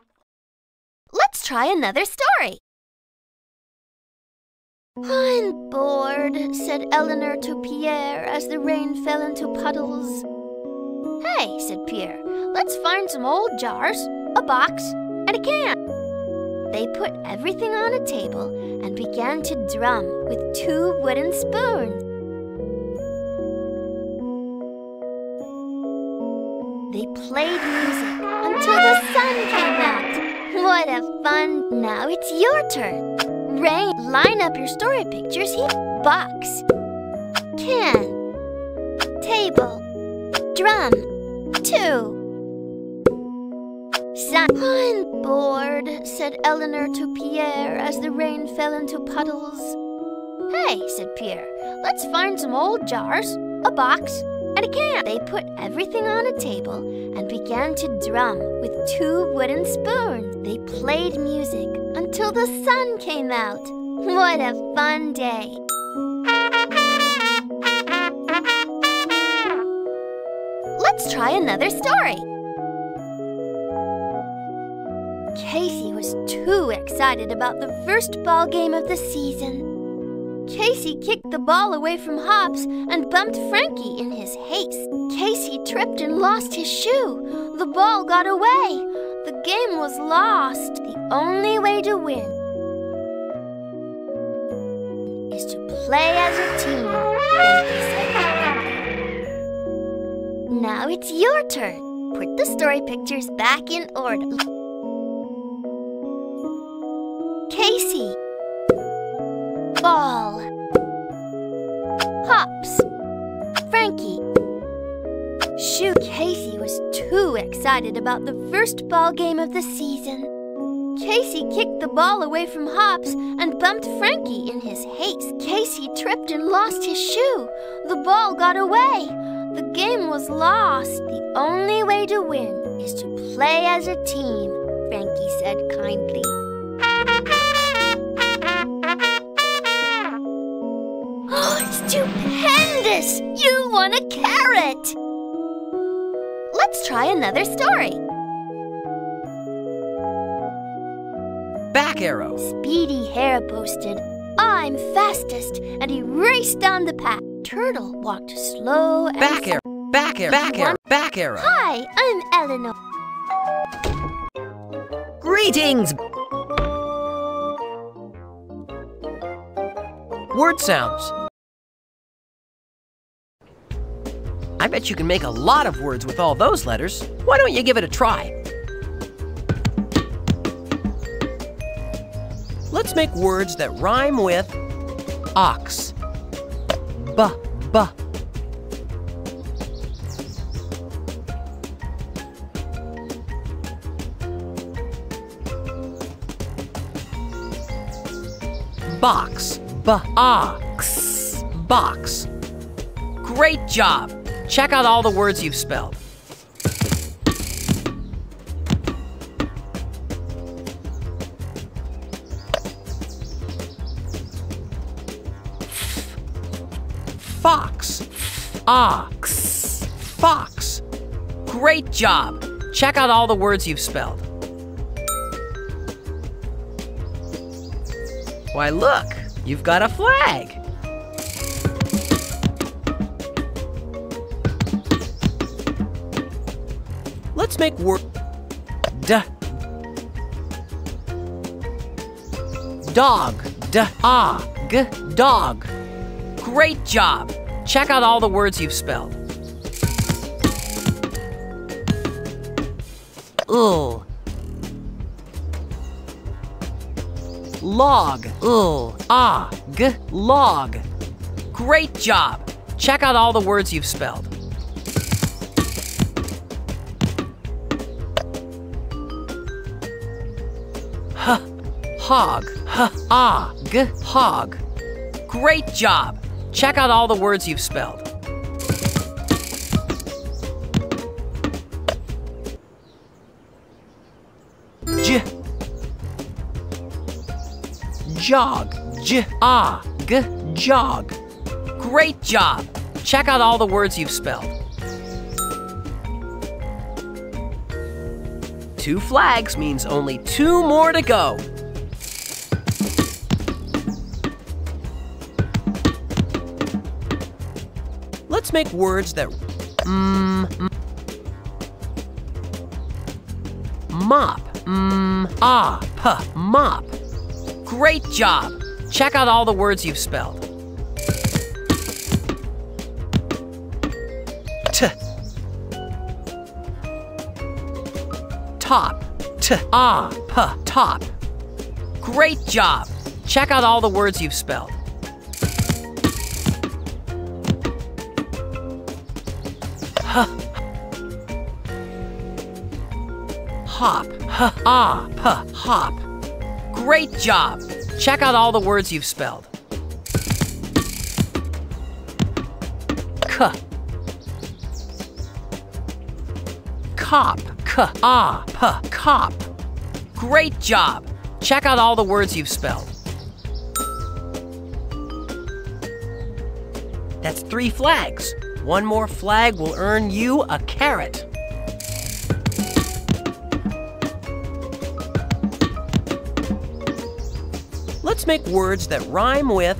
Let's try another story. I'm bored, said Eleanor to Pierre as the rain fell into puddles. Hey, said Pierre, let's find some old jars, a box, and a can. They put everything on a table and began to drum with two wooden spoons. They played music until the sun came out. What a fun! Now it's your turn. Rain, line up your story pictures here. Box, can, table, drum, two. Sun. I'm bored, said Eleanor to Pierre as the rain fell into puddles. Hey, said Pierre, let's find some old jars, a box, and a can. They put everything on a table and began to drum with two wooden spoons. They played music until the sun came out. What a fun day! Let's try another story. Casey was too excited about the first ball game of the season. Casey kicked the ball away from Hops and bumped Frankie in his haste. Casey tripped and lost his shoe. The ball got away. The game was lost. The only way to win is to play as a team. Now it's your turn. Put the story pictures back in order. Casey. Ball. Hops. Frankie. Shoe Casey was too excited about the first ball game of the season. Casey kicked the ball away from Hops and bumped Frankie in his haste. Casey tripped and lost his shoe. The ball got away. The game was lost. The only way to win is to play as a team, Frankie said kindly. Oh, [gasps] stupendous! You won a carrot! Let's try another story. Back arrow. Speedy Hare boasted, I'm fastest, and he raced down the path. Turtle walked slow and Back arrow. Back arrow. Back arrow. Back arrow. Hi, I'm Eleanor. Greetings! Word sounds. I bet you can make a lot of words with all those letters. Why don't you give it a try? Let's make words that rhyme with ox. B, b. Box. Box. Box. Great job. Check out all the words you've spelled. Fox. Ox. Fox. Great job. Check out all the words you've spelled. Why, look, you've got a flag. Let's make word. D. Dog. D. Ah. G. Dog. Great job. Check out all the words you've spelled. Ugh. Log. Ugh. Ah. G. Log. Great job. Check out all the words you've spelled. Hog. H. Ah. G. Hog. Great job. Check out all the words you've spelled. J. Jog. J. Ah. G. Jog. Great job. Check out all the words you've spelled. Two flags means only two more to go. Make words that mm, m- mop. Mm, ah, p, mop. Great job. Check out all the words you've spelled. T. Top. T, ah, p, top. Great job. Check out all the words you've spelled. Hop. H ah p hop. Great job. Check out all the words you've spelled. K. Cop. K ah p cop. Great job. Check out all the words you've spelled. That's three flags. One more flag will earn you a carrot. Let's make words that rhyme with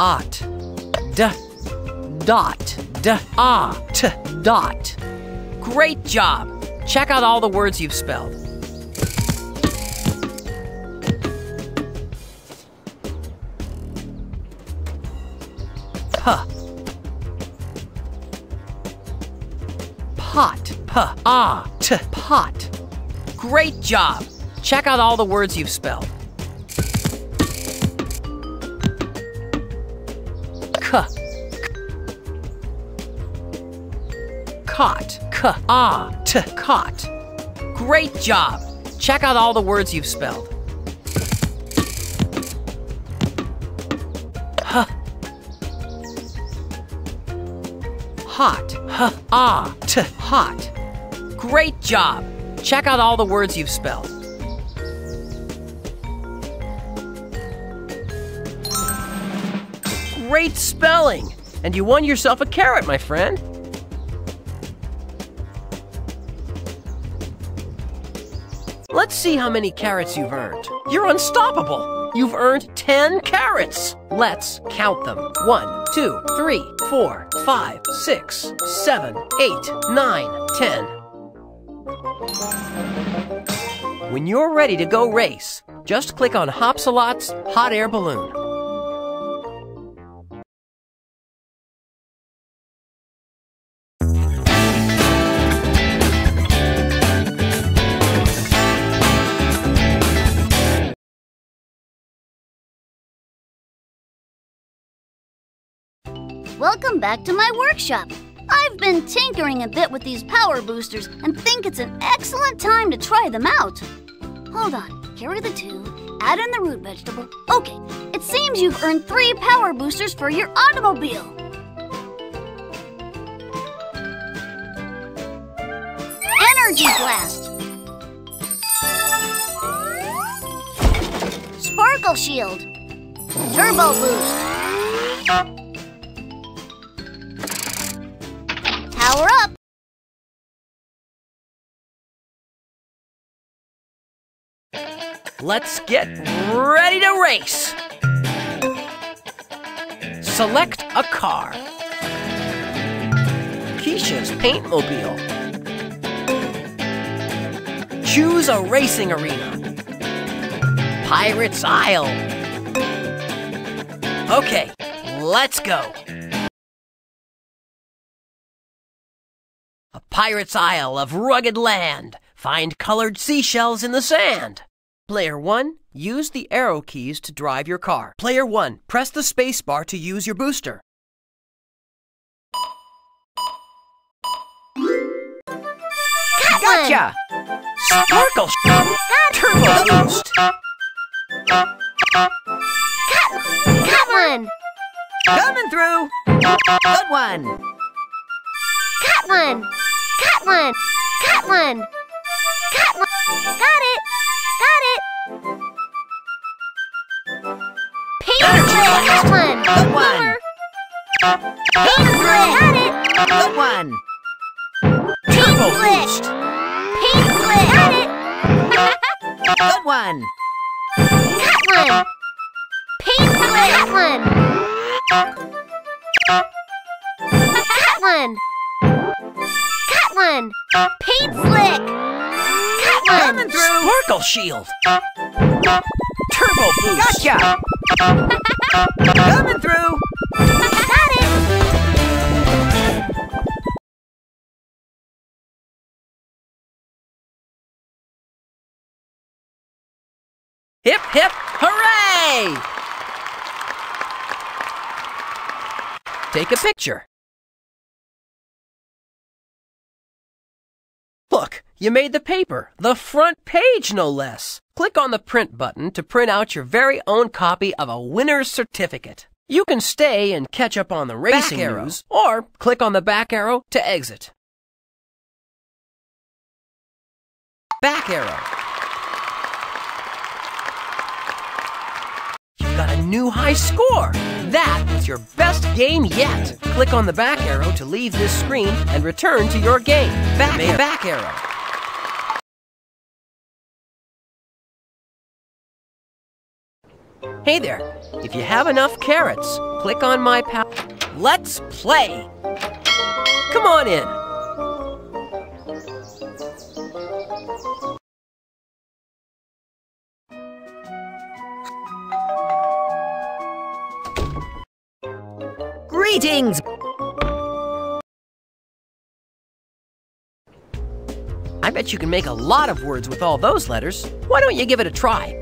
ot, d, dot, d, ah, t, dot. Great job! Check out all the words you've spelled. Puh. Pot, puh, ah, t, pot. Great job! Check out all the words you've spelled. K. Caught. K. Ah. T. Caught. Great job! Check out all the words you've spelled. Huh. Hot. Huh. Ah. T. Hot. Great job! Check out all the words you've spelled. Great spelling! And you won yourself a carrot, my friend. Let's see how many carrots you've earned. You're unstoppable! You've earned 10 carrots! Let's count them. 1, 2, 3, 4, 5, 6, 7, 8, 9, 10. When you're ready to go race, just click on Hopsalot's hot air balloon. Welcome back to my workshop. I've been tinkering a bit with these power boosters and think it's an excellent time to try them out. Hold on, carry the two, add in the root vegetable. Okay, it seems you've earned three power boosters for your automobile. Energy Blast. Sparkle Shield. Turbo Boost. Power up! Let's get ready to race! Select a car. Keisha's Paintmobile. Choose a racing arena. Pirate's Isle. Okay, let's go. A pirate's isle of rugged land. Find colored seashells in the sand. Player 1, use the arrow keys to drive your car. Player 1, press the spacebar to use your booster. Gotcha! Sparkle Turbo Boost! Got one! Coming through! Good one! Got one! Got one! Got one! Got one! Got it! Got it! Paint split! Got one! Good one! Paint split! Got it! Good one! Paint Turbo! Boost! Paint split! Got it! Good one! Got one! Paint split! Got one! Got one! One! Paint slick! Got one! Coming through! Sparkle Shield! Turbo Boost! Gotcha! [laughs] Coming through! Got it! Hip hip hooray! Take a picture. Look, you made the paper, the front page no less. Click on the print button to print out your very own copy of a winner's certificate. You can stay and catch up on the racing news, or click on the back arrow to exit. Back arrow. You got a new high score. That with your best game yet. Click on the back arrow to leave this screen and return to your game. Back, back arrow. Hey there, if you have enough carrots, click on my pal. Let's play! Come on in. Greetings! I bet you can make a lot of words with all those letters. Why don't you give it a try?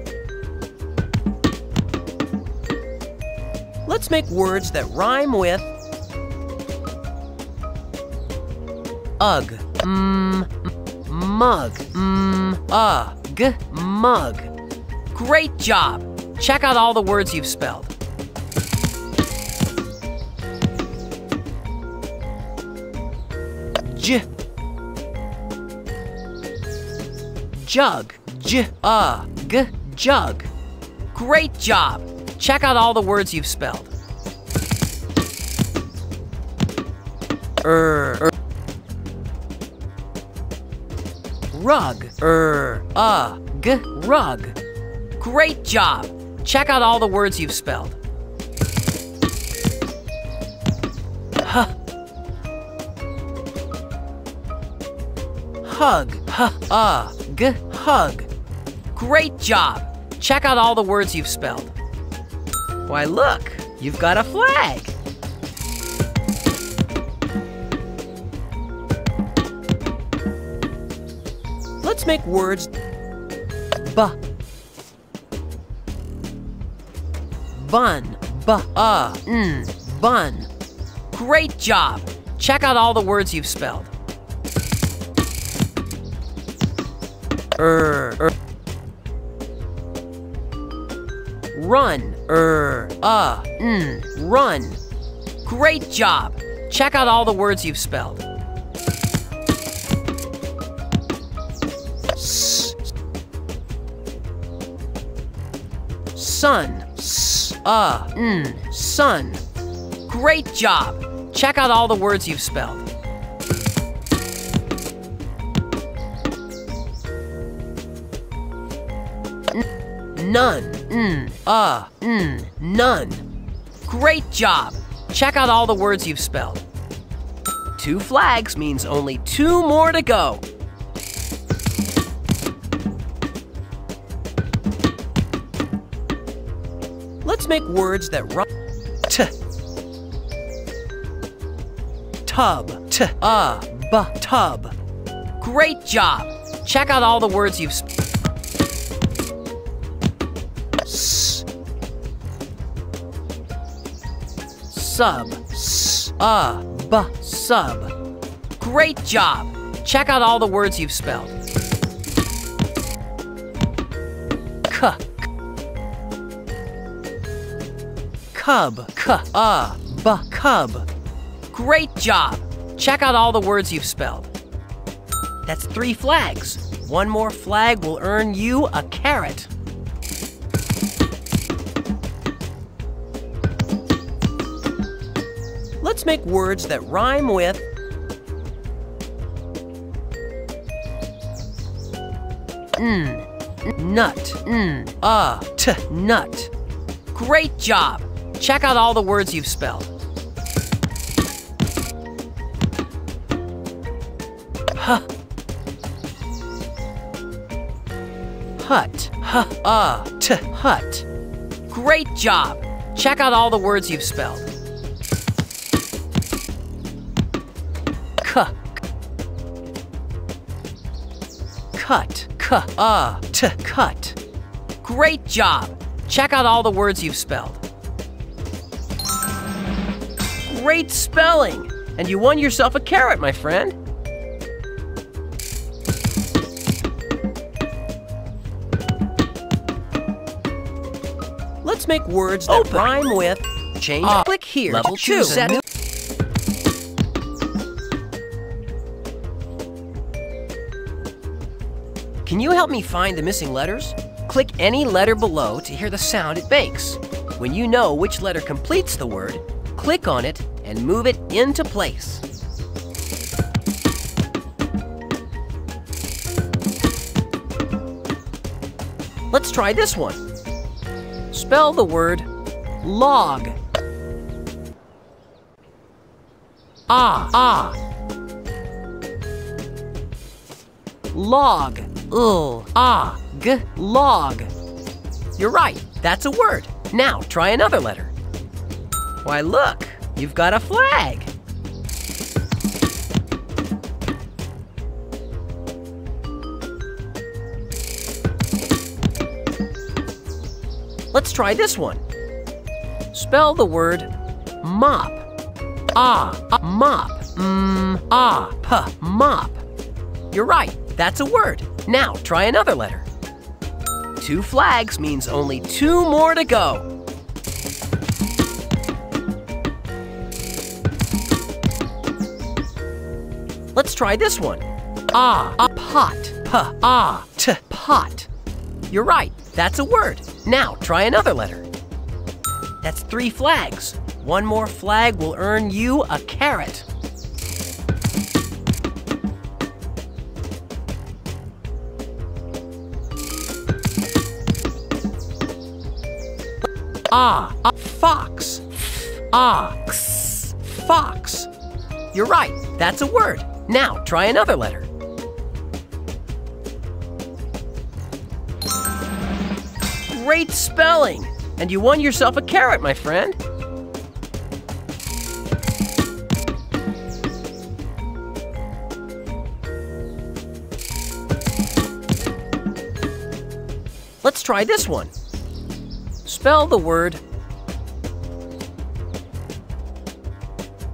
Let's make words that rhyme with ugh, mm, mug, mm, ugh, mug. Great job! Check out all the words you've spelled. Jug. J. Uh. G. Jug. Great job! Check out all the words you've spelled. Er. er. Rug. Er. Uh. G. Rug. Great job! Check out all the words you've spelled. Huh. Hug. Uh. Hug. Great job! Check out all the words you've spelled. Why, look, you've got a flag. Let's make words b. Bun, b, uh, mm, bun. Great job. Check out all the words you've spelled. Er, er. Run, er, uh, mm, run. Great job. Check out all the words you've spelled. Sun, uh, mm, sun. Great job. Check out all the words you've spelled. None. Mm. Uh. Mm. None. Great job. Check out all the words you've spelled. Two flags means only two more to go. Let's make words that rhyme. T. Tub. T. Uh. B. Tub. Great job. Check out all the words you've spelled. Sub. S. Uh. B. Sub. Great job. Check out all the words you've spelled. C. Cub. C. Uh. Cub. Great job. Check out all the words you've spelled. That's three flags. One more flag will earn you a carrot. Let's make words that rhyme with mm, nut, mm, uh, t, nut. Great job. Check out all the words you've spelled. Huh. Hut, huh, uh, t, hut. Great job. Check out all the words you've spelled. Cut, c, uh, t, cut. Great job. Check out all the words you've spelled. Great spelling! And you won yourself a carrot, my friend. Let's make words that Open. rhyme with change. Uh, Click here level to choose two. Help me find the missing letters? Click any letter below to hear the sound it makes. When you know which letter completes the word, click on it and move it into place. Let's try this one. Spell the word log. Ah, ah. Log. Ugh. Ah. G. Log. You're right. That's a word. Now try another letter. Why, look. You've got a flag. Let's try this one. Spell the word mop. Ah, mop. Mm, ah, p, mop. You're right, that's a word. Now try another letter. Two flags means only two more to go. Let's try this one. Ah, a pot. P, ah, t, pot. You're right, that's a word. Now try another letter. That's three flags. One more flag will earn you a carrot. Ah, a fox. Ox. Fox. You're right, that's a word. Now try another letter. Great spelling! And you won yourself a carrot, my friend. Let's try this one. Spell the word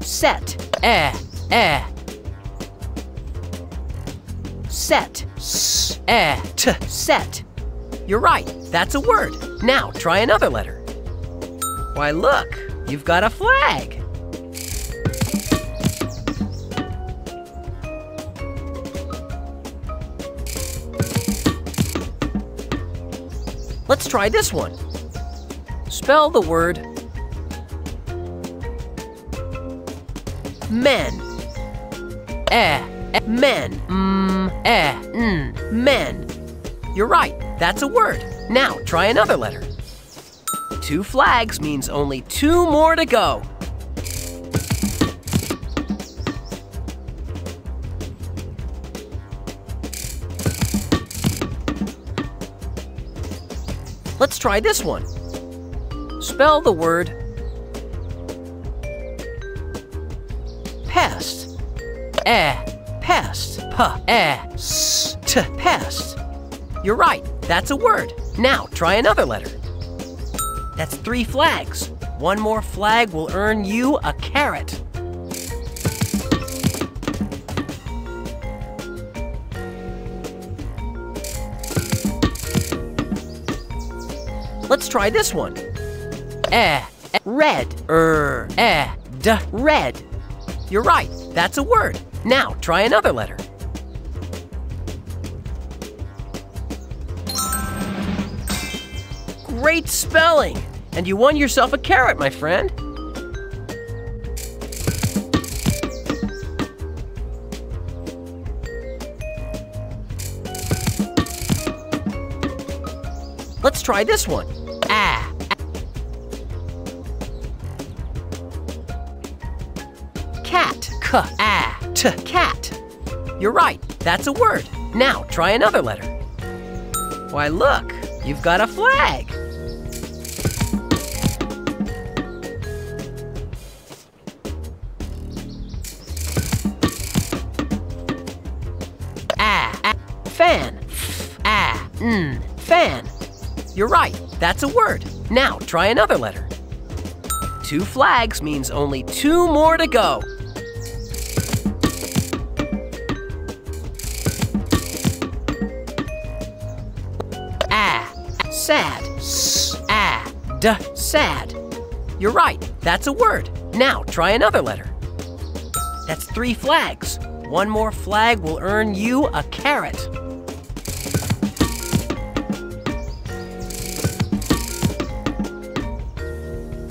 set. Eh, eh. Set. S, eh, t, set. You're right, that's a word. Now try another letter. Why, look, you've got a flag. Let's try this one. Spell the word men. Eh, eh men. Mm, eh, mm, men. You're right, that's a word. Now try another letter. Two flags means only two more to go. Let's try this one. Spell the word pest. Eh, pest. P, eh, s, t, pest. You're right, that's a word. Now try another letter. That's three flags. One more flag will earn you a carrot. Let's try this one. Eh, eh red. Er, eh, d, red. You're right, that's a word. Now try another letter. Great spelling! And you won yourself a carrot, my friend. Let's try this one. Cat. You're right. That's a word. Now try another letter. Why, look. You've got a flag. Ah, ah, fan. Ah, mm, fan. You're right, that's a word. Now try another letter. Two flags means only two more to go. Sad. S, ah, sad. You're right, that's a word. Now try another letter. That's three flags. One more flag will earn you a carrot.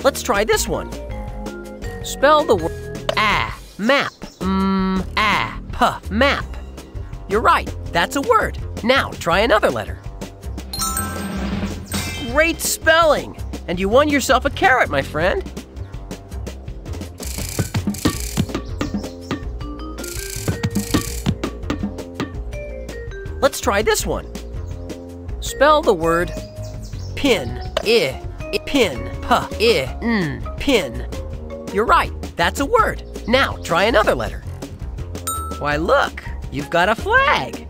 Let's try this one. Spell the word ah, map. Mm, ah, puh, map. You're right, that's a word. Now try another letter. Great spelling! And you won yourself a carrot, my friend. Let's try this one. Spell the word pin. I, I pin. Puh, I, pin. You're right, that's a word. Now try another letter. Why, look, you've got a flag.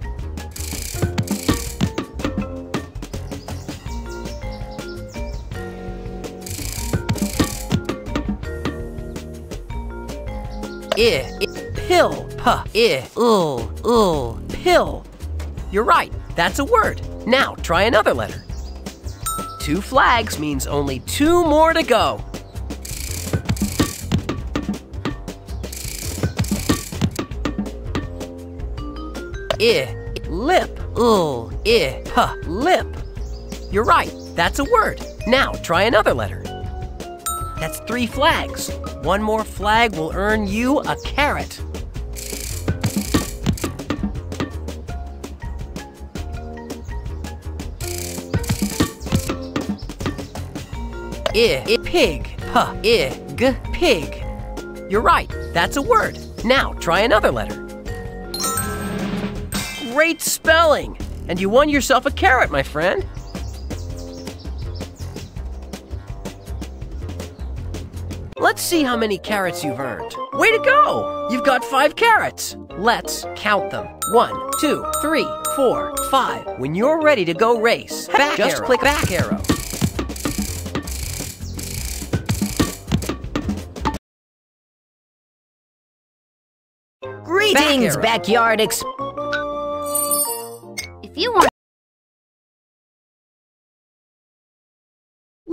I, pill, puh, ooh, pill. You're right, that's a word. Now try another letter. Two flags means only two more to go. I, lip, ooh, I, puh, lip. You're right, that's a word. Now try another letter. That's three flags. One more flag will earn you a carrot. I, I pig, puh, I, g, pig. You're right, that's a word. Now try another letter. Great spelling! And you won yourself a carrot, my friend. Let's see how many carrots you've earned. Way to go! You've got five carrots. Let's count them. One, two, three, four, five. When you're ready to go race, back just arrow. click back arrow. Greetings, arrow. backyard ex. If you want.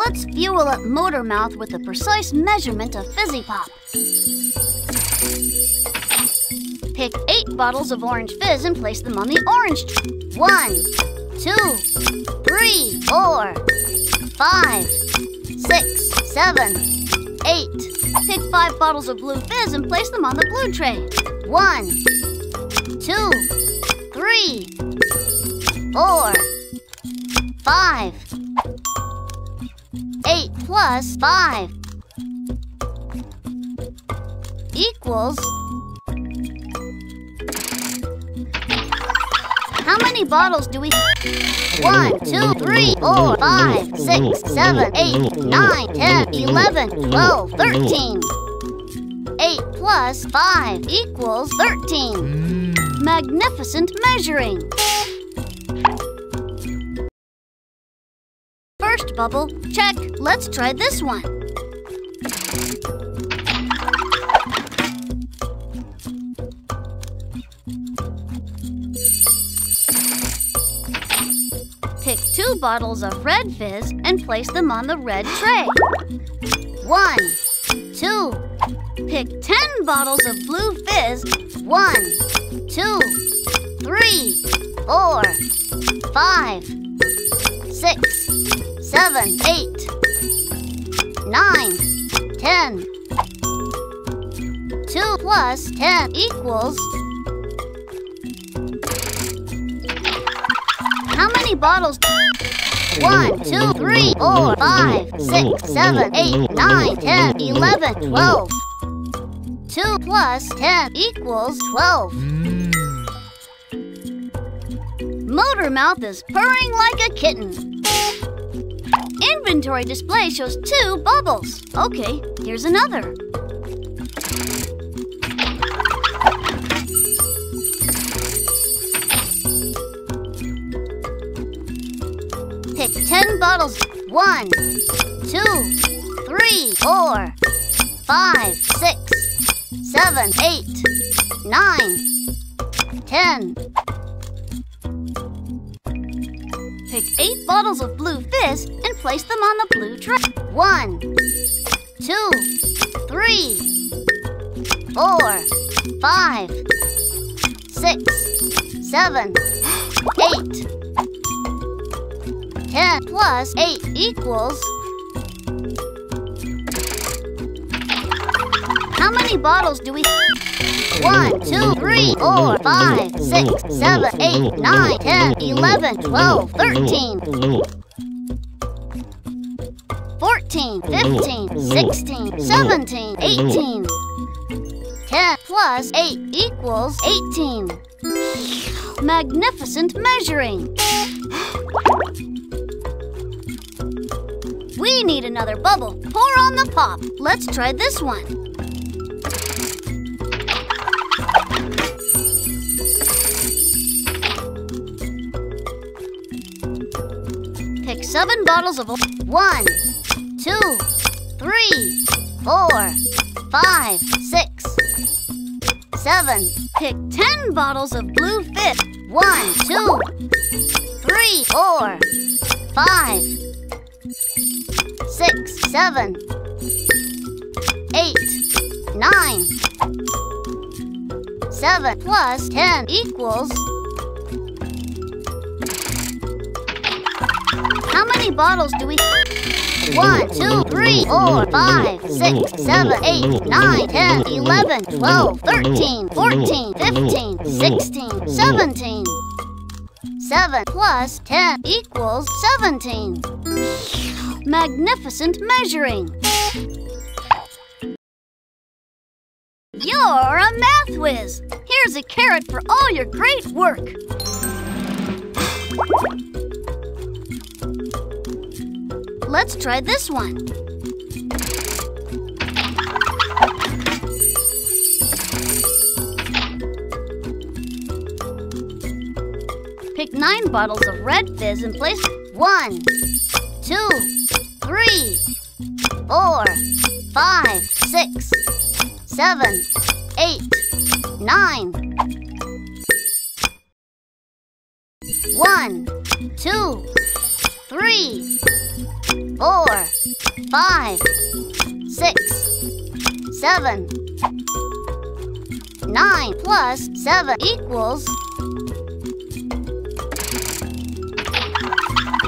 Let's fuel up Motor Mouth with a precise measurement of Fizzy Pop. Pick eight bottles of orange fizz and place them on the orange tree. One, two, three, four, five, six, seven, eight. Pick five bottles of blue fizz and place them on the blue tray. One, two, three, four, five, eight plus five equals. How many bottles do we? One, two, three, four, five, six, seven, eight, nine, ten, eleven, twelve, thirteen. Eight plus five equals thirteen. Hmm. Magnificent measuring. Bubble, check. Let's try this one. Pick two bottles of red fizz and place them on the red tray. One, two. Pick ten bottles of blue fizz. One, two, three, four, five, six, seven, eight, nine, ten. Two plus ten equals. How many bottles? One, two, three, four, five, six, seven, eight, nine, ten, eleven, twelve. Two plus ten equals twelve. Mm. Motor Mouth is purring like a kitten. Inventory display shows two bubbles. Okay, here's another. Pick 10 bottles. One, two, three, four, five, six, seven, eight, nine, ten. Pick eight bottles of blue fizz place them on the blue tray. One, two, three, four, five, six, seven, [gasps] eight. Ten plus eight equals. How many bottles do we... have? One, two, three, four, five, six, seven, eight, nine, ten, eleven, twelve, thirteen. 14, 15, 16, 17, 18. 10 plus 8 equals 18. Magnificent measuring. We need another bubble. Pour on the pop. Let's try this one. Pick seven bottles of one, two, three, four, five, six, seven. Pick ten bottles of blue fit. One, two, three, four, five, six, seven, eight, nine. Seven plus ten equals. How many bottles do we? One, two, three, four, five, six, seven, eight, nine, ten, eleven, twelve, thirteen, fourteen, fifteen, sixteen, seventeen. Seven plus ten equals seventeen. Magnificent measuring. You're a math whiz. Here's a carrot for all your great work. Let's try this one. Pick nine bottles of red fizz and place one, two, three, four, five, six, seven, eight, nine. One, two, three, five, six, seven, nine plus seven equals.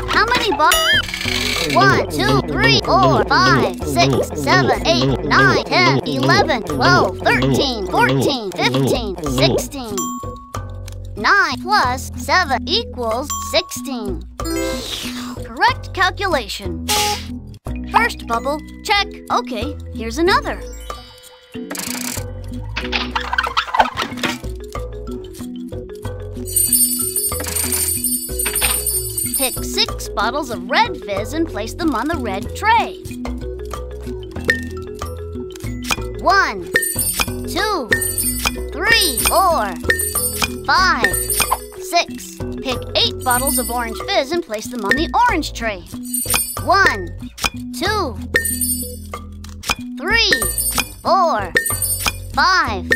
How many bottles? One, two, three, four, five, six, seven, eight, nine, ten, eleven, twelve, thirteen, fourteen, fifteen, sixteen. Nine plus seven equals sixteen. Correct calculation. First bubble, check. Okay, here's another. Pick six bottles of red fizz and place them on the red tray. One, two, three, four, five, six. Pick eight bottles of orange fizz and place them on the orange tray. One, two, three, four, five,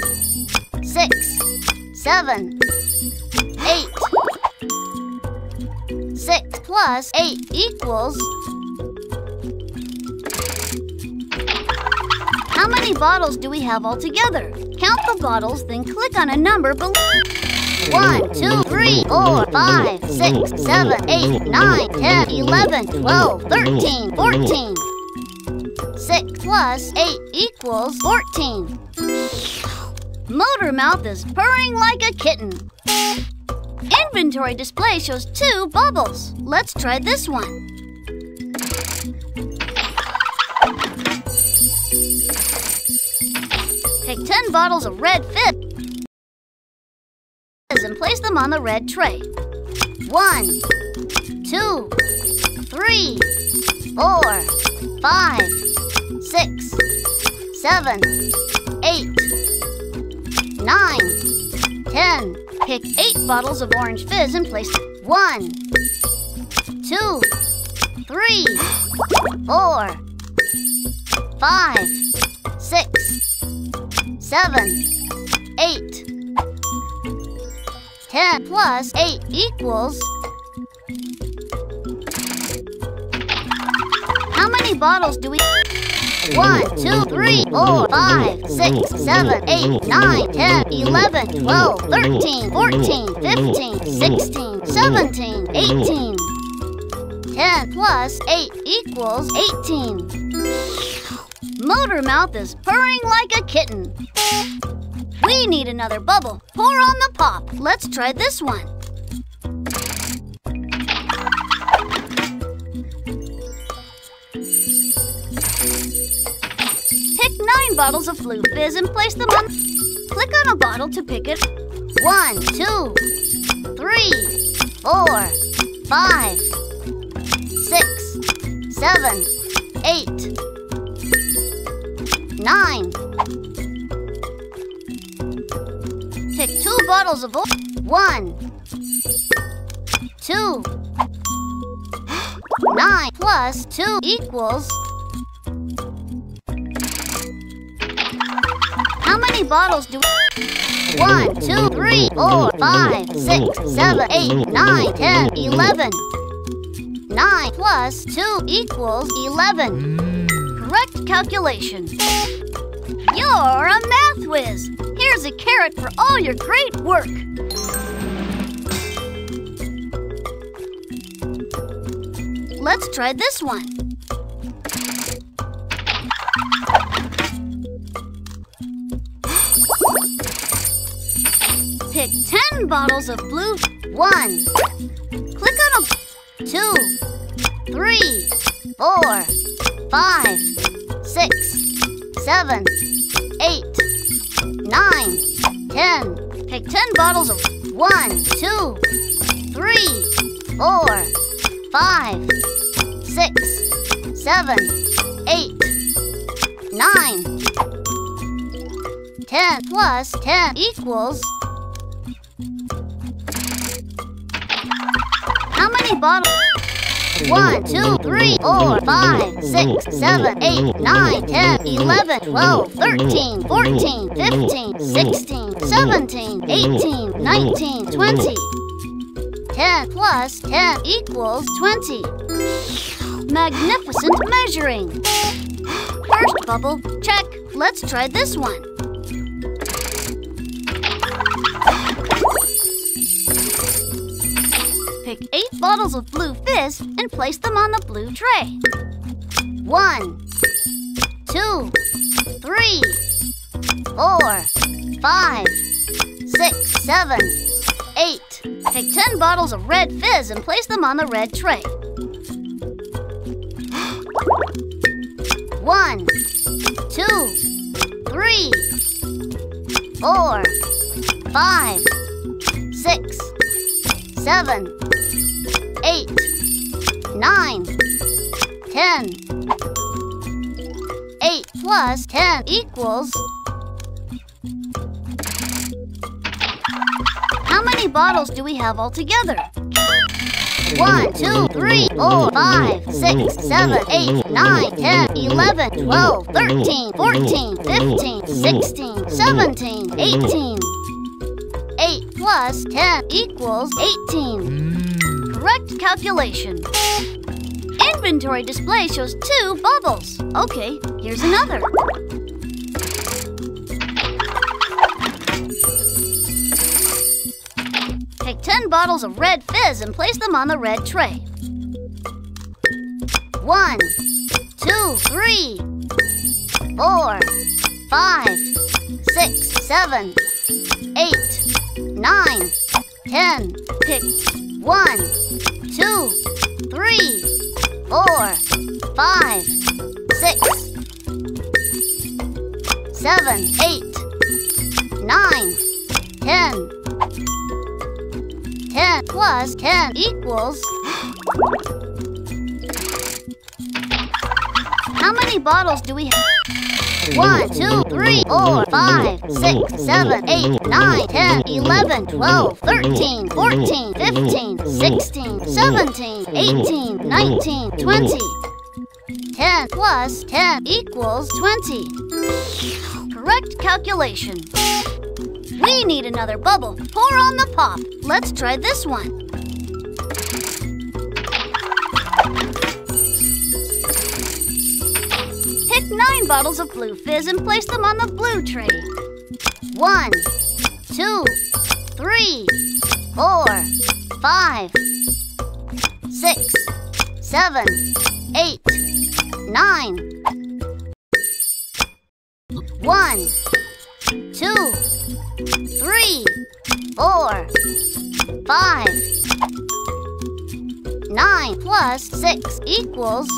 six, seven, eight. Six plus eight equals. How many bottles do we have altogether? Count the bottles, then click on a number below. One, two, three, four, five, six, seven, eight, nine, ten, eleven, twelve, thirteen, fourteen. Six plus eight equals fourteen. Motor Mouth is purring like a kitten. Inventory display shows two bubbles. Let's try this one. Take 10 bottles of red fit and place them on the red tray. One, two, three, four, five, six, seven, eight, nine, ten. Pick eight bottles of orange fizz and place one, two, three, four, five, six, seven, eight. Ten plus eight equals. How many bottles do we? One, two, three, four, five, six, seven, eight, nine, ten, eleven, twelve, thirteen, fourteen, fifteen, sixteen, seventeen, eighteen. Ten plus eight equals eighteen. Motor Mouth is purring like a kitten. We need another bubble. Pour on the pop. Let's try this one. Pick nine bottles of Blue Fizz and place them on. Click on a bottle to pick it. One, two, three, four, five, six, seven, eight, nine. Pick two bottles of oil. One, two, [gasps] nine plus two equals. How many bottles do we? One, two, three, four, five, six, seven, eight, nine, ten, eleven. 9 plus 2 equals 11. Hmm. Correct calculation. You're a math whiz. Here's a carrot for all your great work. Let's try this one. [gasps] Pick 10 bottles of blue. 1. Click on a 2 three, four, five, six, seven, eight, nine, ten. Pick ten bottles of one, two, three, four, five, six, seven, eight, nine. Ten plus ten equals How many bottles? One, two, three, four, five, six, seven, eight, nine, ten, eleven, twelve, thirteen, fourteen, fifteen, sixteen, seventeen, eighteen, nineteen, twenty. Ten plus ten equals twenty. Magnificent measuring. First bubble, check. Let's try this one. Pick eight bottles of blue fizz and place them on the blue tray. One, two, three, four, five, six, seven, eight. Pick ten bottles of red fizz and place them on the red tray. [gasps] One, two, three, four, five, six, seven, eight, nine, ten. Eight plus ten equals... How many bottles do we have altogether? One, two, three, four, five, six, seven, eight, nine, ten, eleven, twelve, thirteen, fourteen, fifteen, sixteen, seventeen, eighteen. Eight plus ten equals eighteen correct calculation. Inventory display shows two bubbles. Okay, here's another. Take 10 bottles of red fizz and place them on the red tray. One, two, three, four, five, six, seven, eight, nine, ten. Pick one, two, three, four, five, six, seven, eight, nine, ten. Ten plus ten equals... [gasps] How many bottles do we have? 1, 2, 3, 4, 5, 6, 7, 8, 9, 10, 11, 12, 13, 14, 15, 16, 17, 18, 19, 20. 10 plus 10 equals 20. Correct calculation. We need another bubble. Pour on the pop. Let's try this one. Bottles of blue fizz and place them on the blue tray. One, two, three, four, five, six, seven, eight, nine. One, two, three, four, five. Nine plus six equals.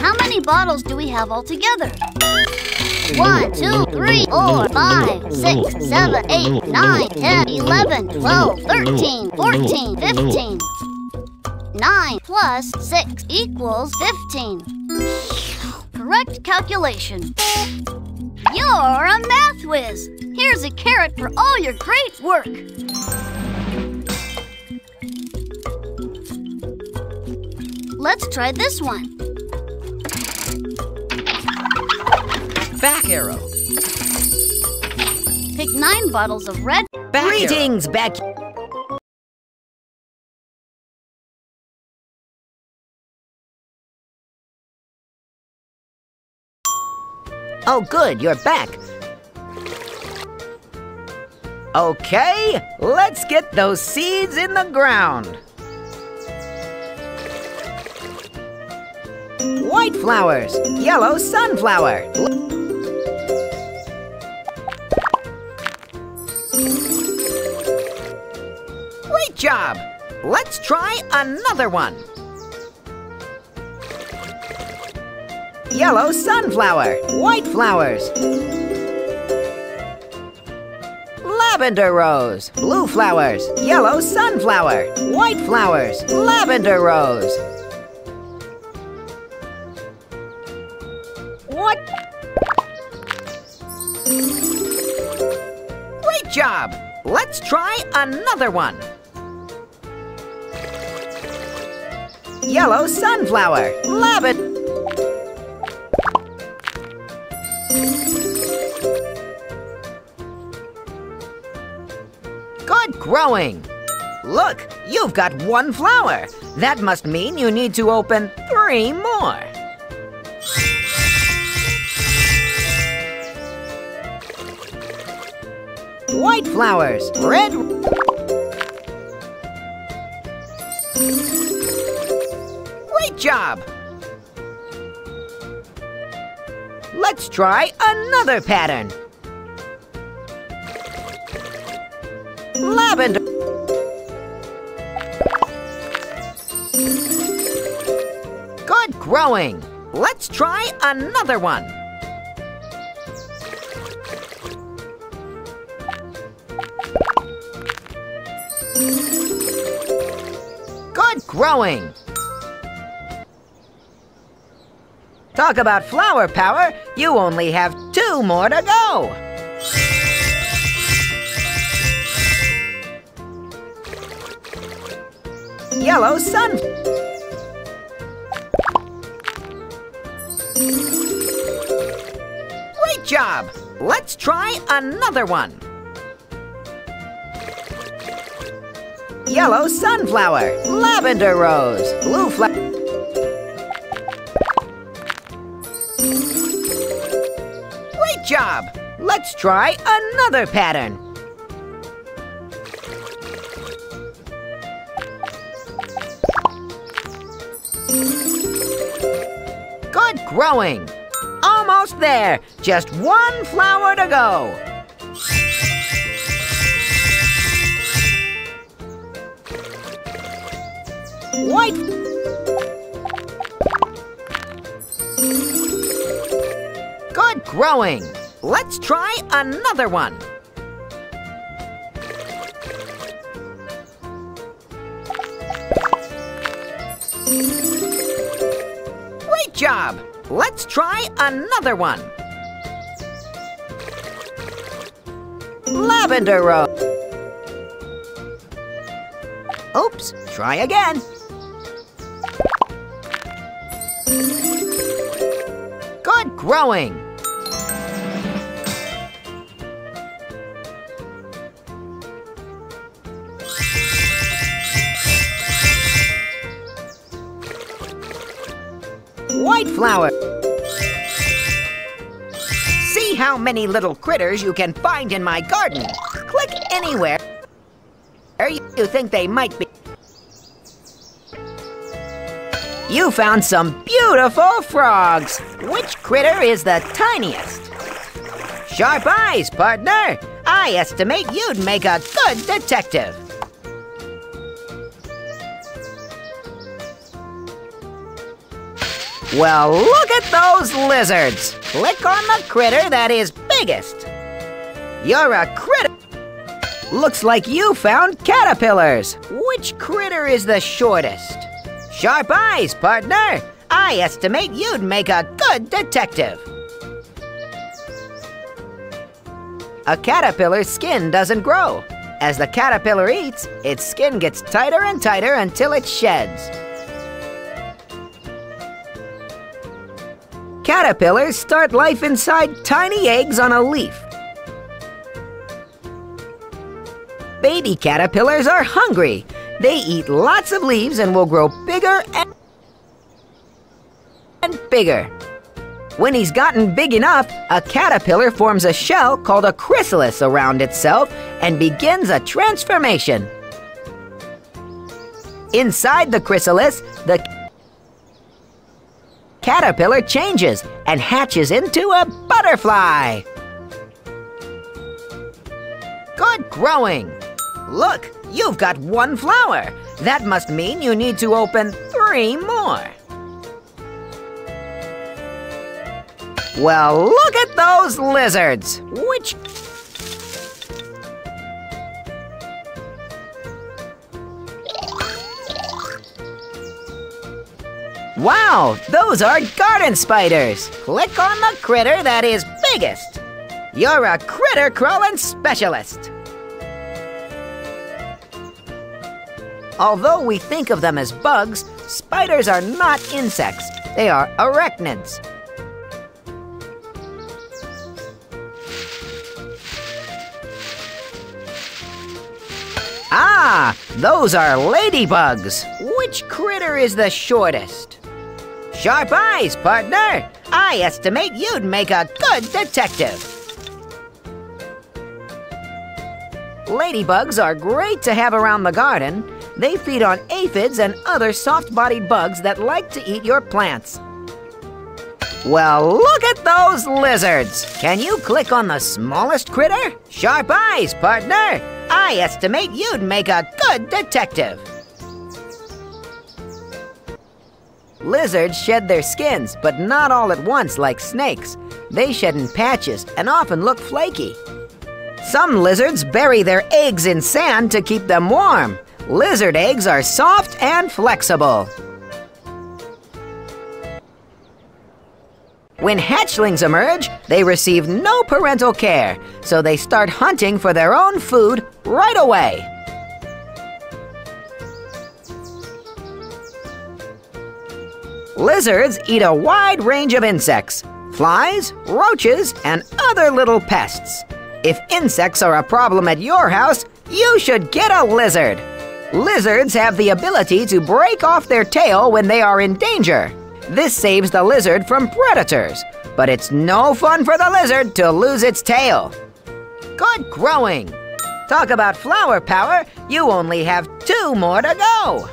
How many bottles do we have altogether? One, two, three, four, five, six, seven, eight, nine, ten, eleven, twelve, thirteen, fourteen, fifteen. Nine plus six equals fifteen. Correct calculation. You're a math whiz. Here's a carrot for all your great work. Let's try this one. Back arrow. Pick nine bottles of red. Back arrow. Greetings, back. Oh, good, you're back. Okay, let's get those seeds in the ground. White flowers, yellow sunflower. Great job! Let's try another one. Yellow sunflower, white flowers. Lavender rose, blue flowers, yellow sunflower, white flowers, lavender rose. Job! Let's try another one. Yellow sunflower, lavender. Good growing. Look, you've got one flower. That must mean you need to open three more. White flowers, red. Great job! Let's try another pattern. Lavender. Good growing. Let's try another one. Growing. Talk about flower power, you only have two more to go. Yellow sun. Great job! Let's try another one. Yellow sunflower, lavender rose, blue flower. Great job! Let's try another pattern. Good growing. Almost there. Just one flower to go. White. Good growing. Let's try another one. Great job. Let's try another one. Lavender rose. Oops, try again. Growing. White flower. See how many little critters you can find in my garden. Click anywhere you think they might be. You found some beautiful frogs. Which critter is the tiniest? Sharp eyes, partner. I estimate you'd make a good detective. Well, look at those lizards. Click on the critter that is biggest. You're a critter. Looks like you found caterpillars. Which critter is the shortest? Sharp eyes, partner. I estimate you'd make a good detective. A caterpillar's skin doesn't grow. As the caterpillar eats, its skin gets tighter and tighter until it sheds. Caterpillars start life inside tiny eggs on a leaf. Baby caterpillars are hungry. They eat lots of leaves and will grow bigger and, bigger. When he's gotten big enough, a caterpillar forms a shell called a chrysalis around itself and begins a transformation. Inside the chrysalis, the caterpillar changes and hatches into a butterfly. Good growing. Look, you've got one flower. That must mean you need to open three more. Well, look at those lizards. Which Wow, those are garden spiders. Click on the critter that is biggest. You're a critter crawling specialist. Although we think of them as bugs, spiders are not insects. They are arachnids. Ah, those are ladybugs. Which critter is the shortest? Sharp eyes, partner. I estimate you'd make a good detective. Ladybugs are great to have around the garden. They feed on aphids and other soft-bodied bugs that like to eat your plants. Well, look at those lizards! Can you click on the smallest critter? Sharp eyes, partner! I estimate you'd make a good detective. Lizards shed their skins, but not all at once like snakes. They shed in patches and often look flaky. Some lizards bury their eggs in sand to keep them warm. Lizard eggs are soft and flexible. When hatchlings emerge, they receive no parental care, so they start hunting for their own food right away. Lizards eat a wide range of insects flies, roaches, and other little pests. If insects are a problem at your house, you should get a lizard. Lizards have the ability to break off their tail when they are in danger. This saves the lizard from predators, but it's no fun for the lizard to lose its tail. Good growing! Talk about flower power, you only have two more to go.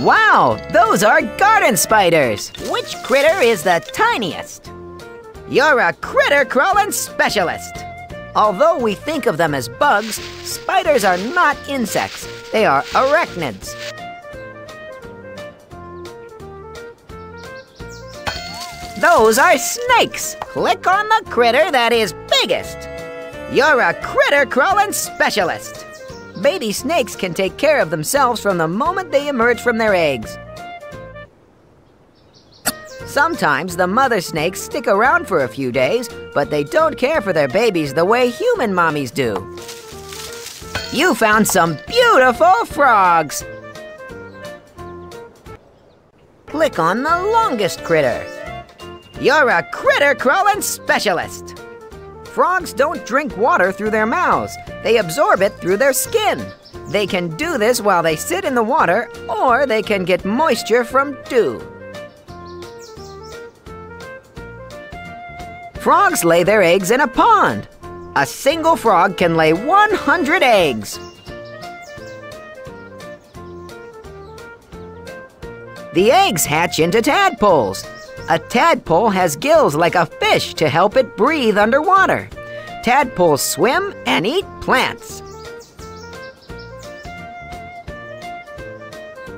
Wow, those are garden spiders. Which critter is the tiniest? You're a critter crawling specialist. Although we think of them as bugs, spiders are not insects. They are arachnids. Those are snakes. Click on the critter that is biggest. You're a critter crawling specialist. Baby snakes can take care of themselves from the moment they emerge from their eggs. Sometimes the mother snakes stick around for a few days, but they don't care for their babies the way human mommies do. You found some beautiful frogs! Click on the longest critter. You're a critter crawling specialist. Frogs don't drink water through their mouths. They absorb it through their skin. They can do this while they sit in the water, or they can get moisture from dew. Frogs lay their eggs in a pond. A single frog can lay 100 eggs. The eggs hatch into tadpoles. A tadpole has gills like a fish to help it breathe underwater. Tadpoles swim and eat plants.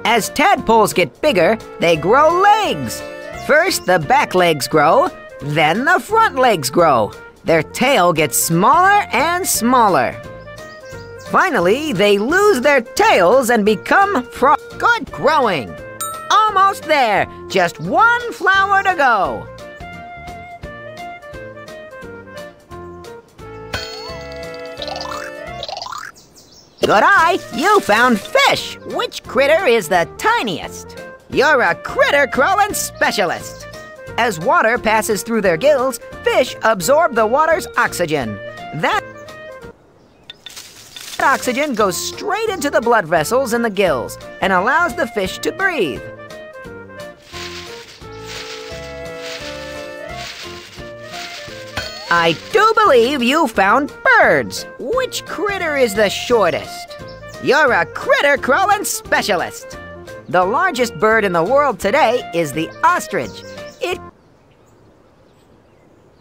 As tadpoles get bigger, they grow legs. First, the back legs grow, then the front legs grow. Their tail gets smaller and smaller. Finally, they lose their tails and become frog. Good growing. Almost there. Just one flower to go. Good eye, you found fish. Which critter is the tiniest? You're a critter crawling specialist. As water passes through their gills, fish absorb the water's oxygen. That oxygen goes straight into the blood vessels in the gills and allows the fish to breathe. I do believe you found birds. Which critter is the shortest? You're a critter crawling specialist. The largest bird in the world today is the ostrich. It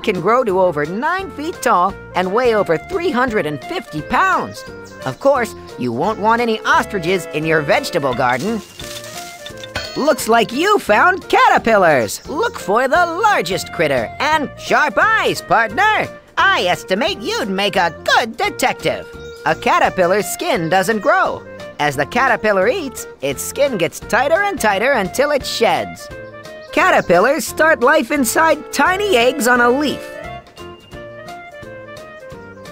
can grow to over 9 feet tall and weigh over 350 pounds. Of course, you won't want any ostriches in your vegetable garden. Looks like you found caterpillars. Look for the largest critter and sharp eyes, partner. I estimate you'd make a good detective. A caterpillar's skin doesn't grow. As the caterpillar eats, its skin gets tighter and tighter until it sheds. Caterpillars start life inside tiny eggs on a leaf.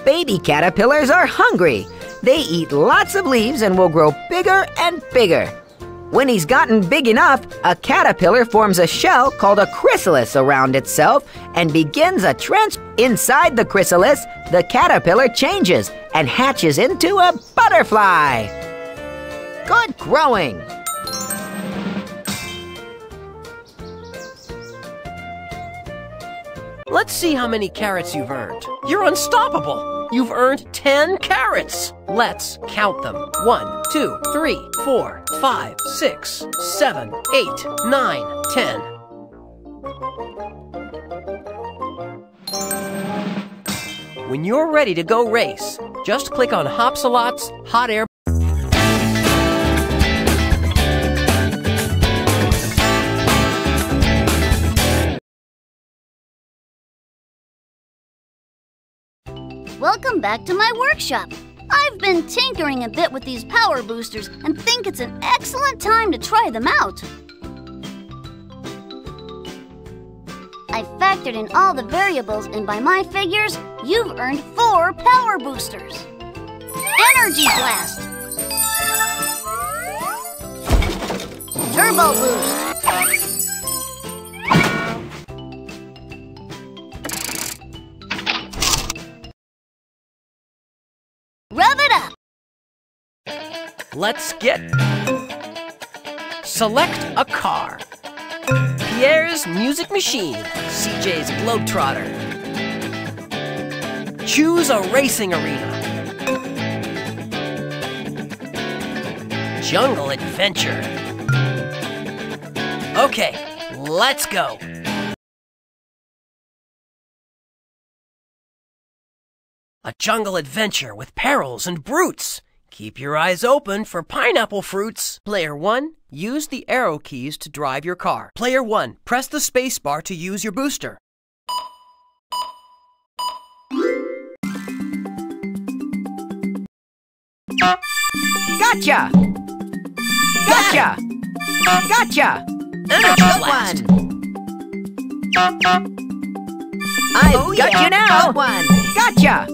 Baby caterpillars are hungry. They eat lots of leaves and will grow bigger and bigger. When he's gotten big enough, a caterpillar forms a shell called a chrysalis around itself and begins a trans. Inside the chrysalis, the caterpillar changes and hatches into a butterfly. Good growing. Let's see how many carrots you've earned. You're unstoppable! You've earned 10 carrots! Let's count them. 1, 2, 3, 4, 5, 6, 7, 8, 9, 10. When you're ready to go race, just click on Hopsalot's Hot Air Welcome back to my workshop. I've been tinkering a bit with these power boosters and think it's an excellent time to try them out. I factored in all the variables and by my figures, you've earned four power boosters. Energy Blast! Turbo Boost! Let's get. Select a car. Pierre's Music Machine, CJ's Globetrotter. Choose a racing arena. Jungle Adventure. Okay, let's go. A jungle adventure with perils and brutes. Keep your eyes open for pineapple fruits. Player 1, use the arrow keys to drive your car. Player 1, press the spacebar to use your booster. Gotcha! Gotcha! Gotcha! Energy Good blast. one! I've Oh, got yeah. you now! Good one. Gotcha!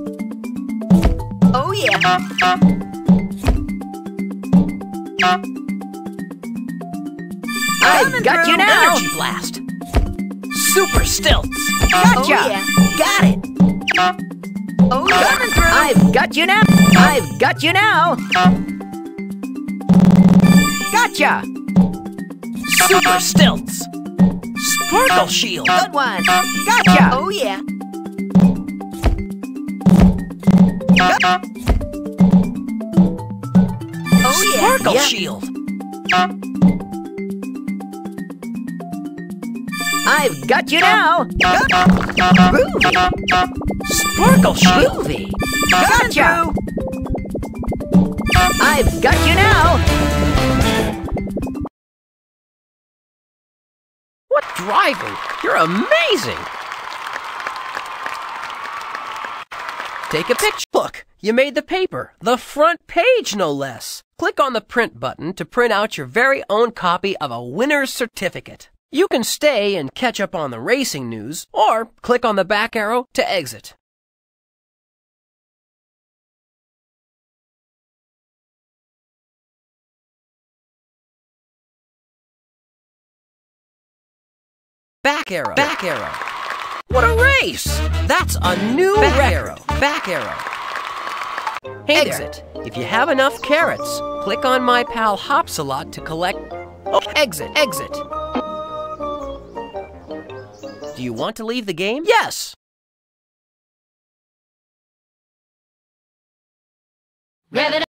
Oh yeah. I've Coming got you now! Energy blast. Super stilts. Gotcha! Oh yeah. Got it! Oh yeah. Coming through. I've got you now! I've got you now! Gotcha! Super stilts. Sparkle shield. Good one. Gotcha! Oh yeah. Sparkle Yeah. shield. I've got you now. Groovy. Sparkle Shield! Groovy. Gotcha. I've got you now. What driving? You're amazing! Take a picture. Look, you made the paper. The front page, no less. Click on the print button to print out your very own copy of a winner's certificate. You can stay and catch up on the racing news, or click on the back arrow to exit. Back arrow. Back arrow. What a race! That's a new back arrow. Back arrow. Hey Exit. There. If you have enough carrots, click on my pal Hopsalot to collect. Oh, exit. Exit. Do you want to leave the game? Yes. Rev it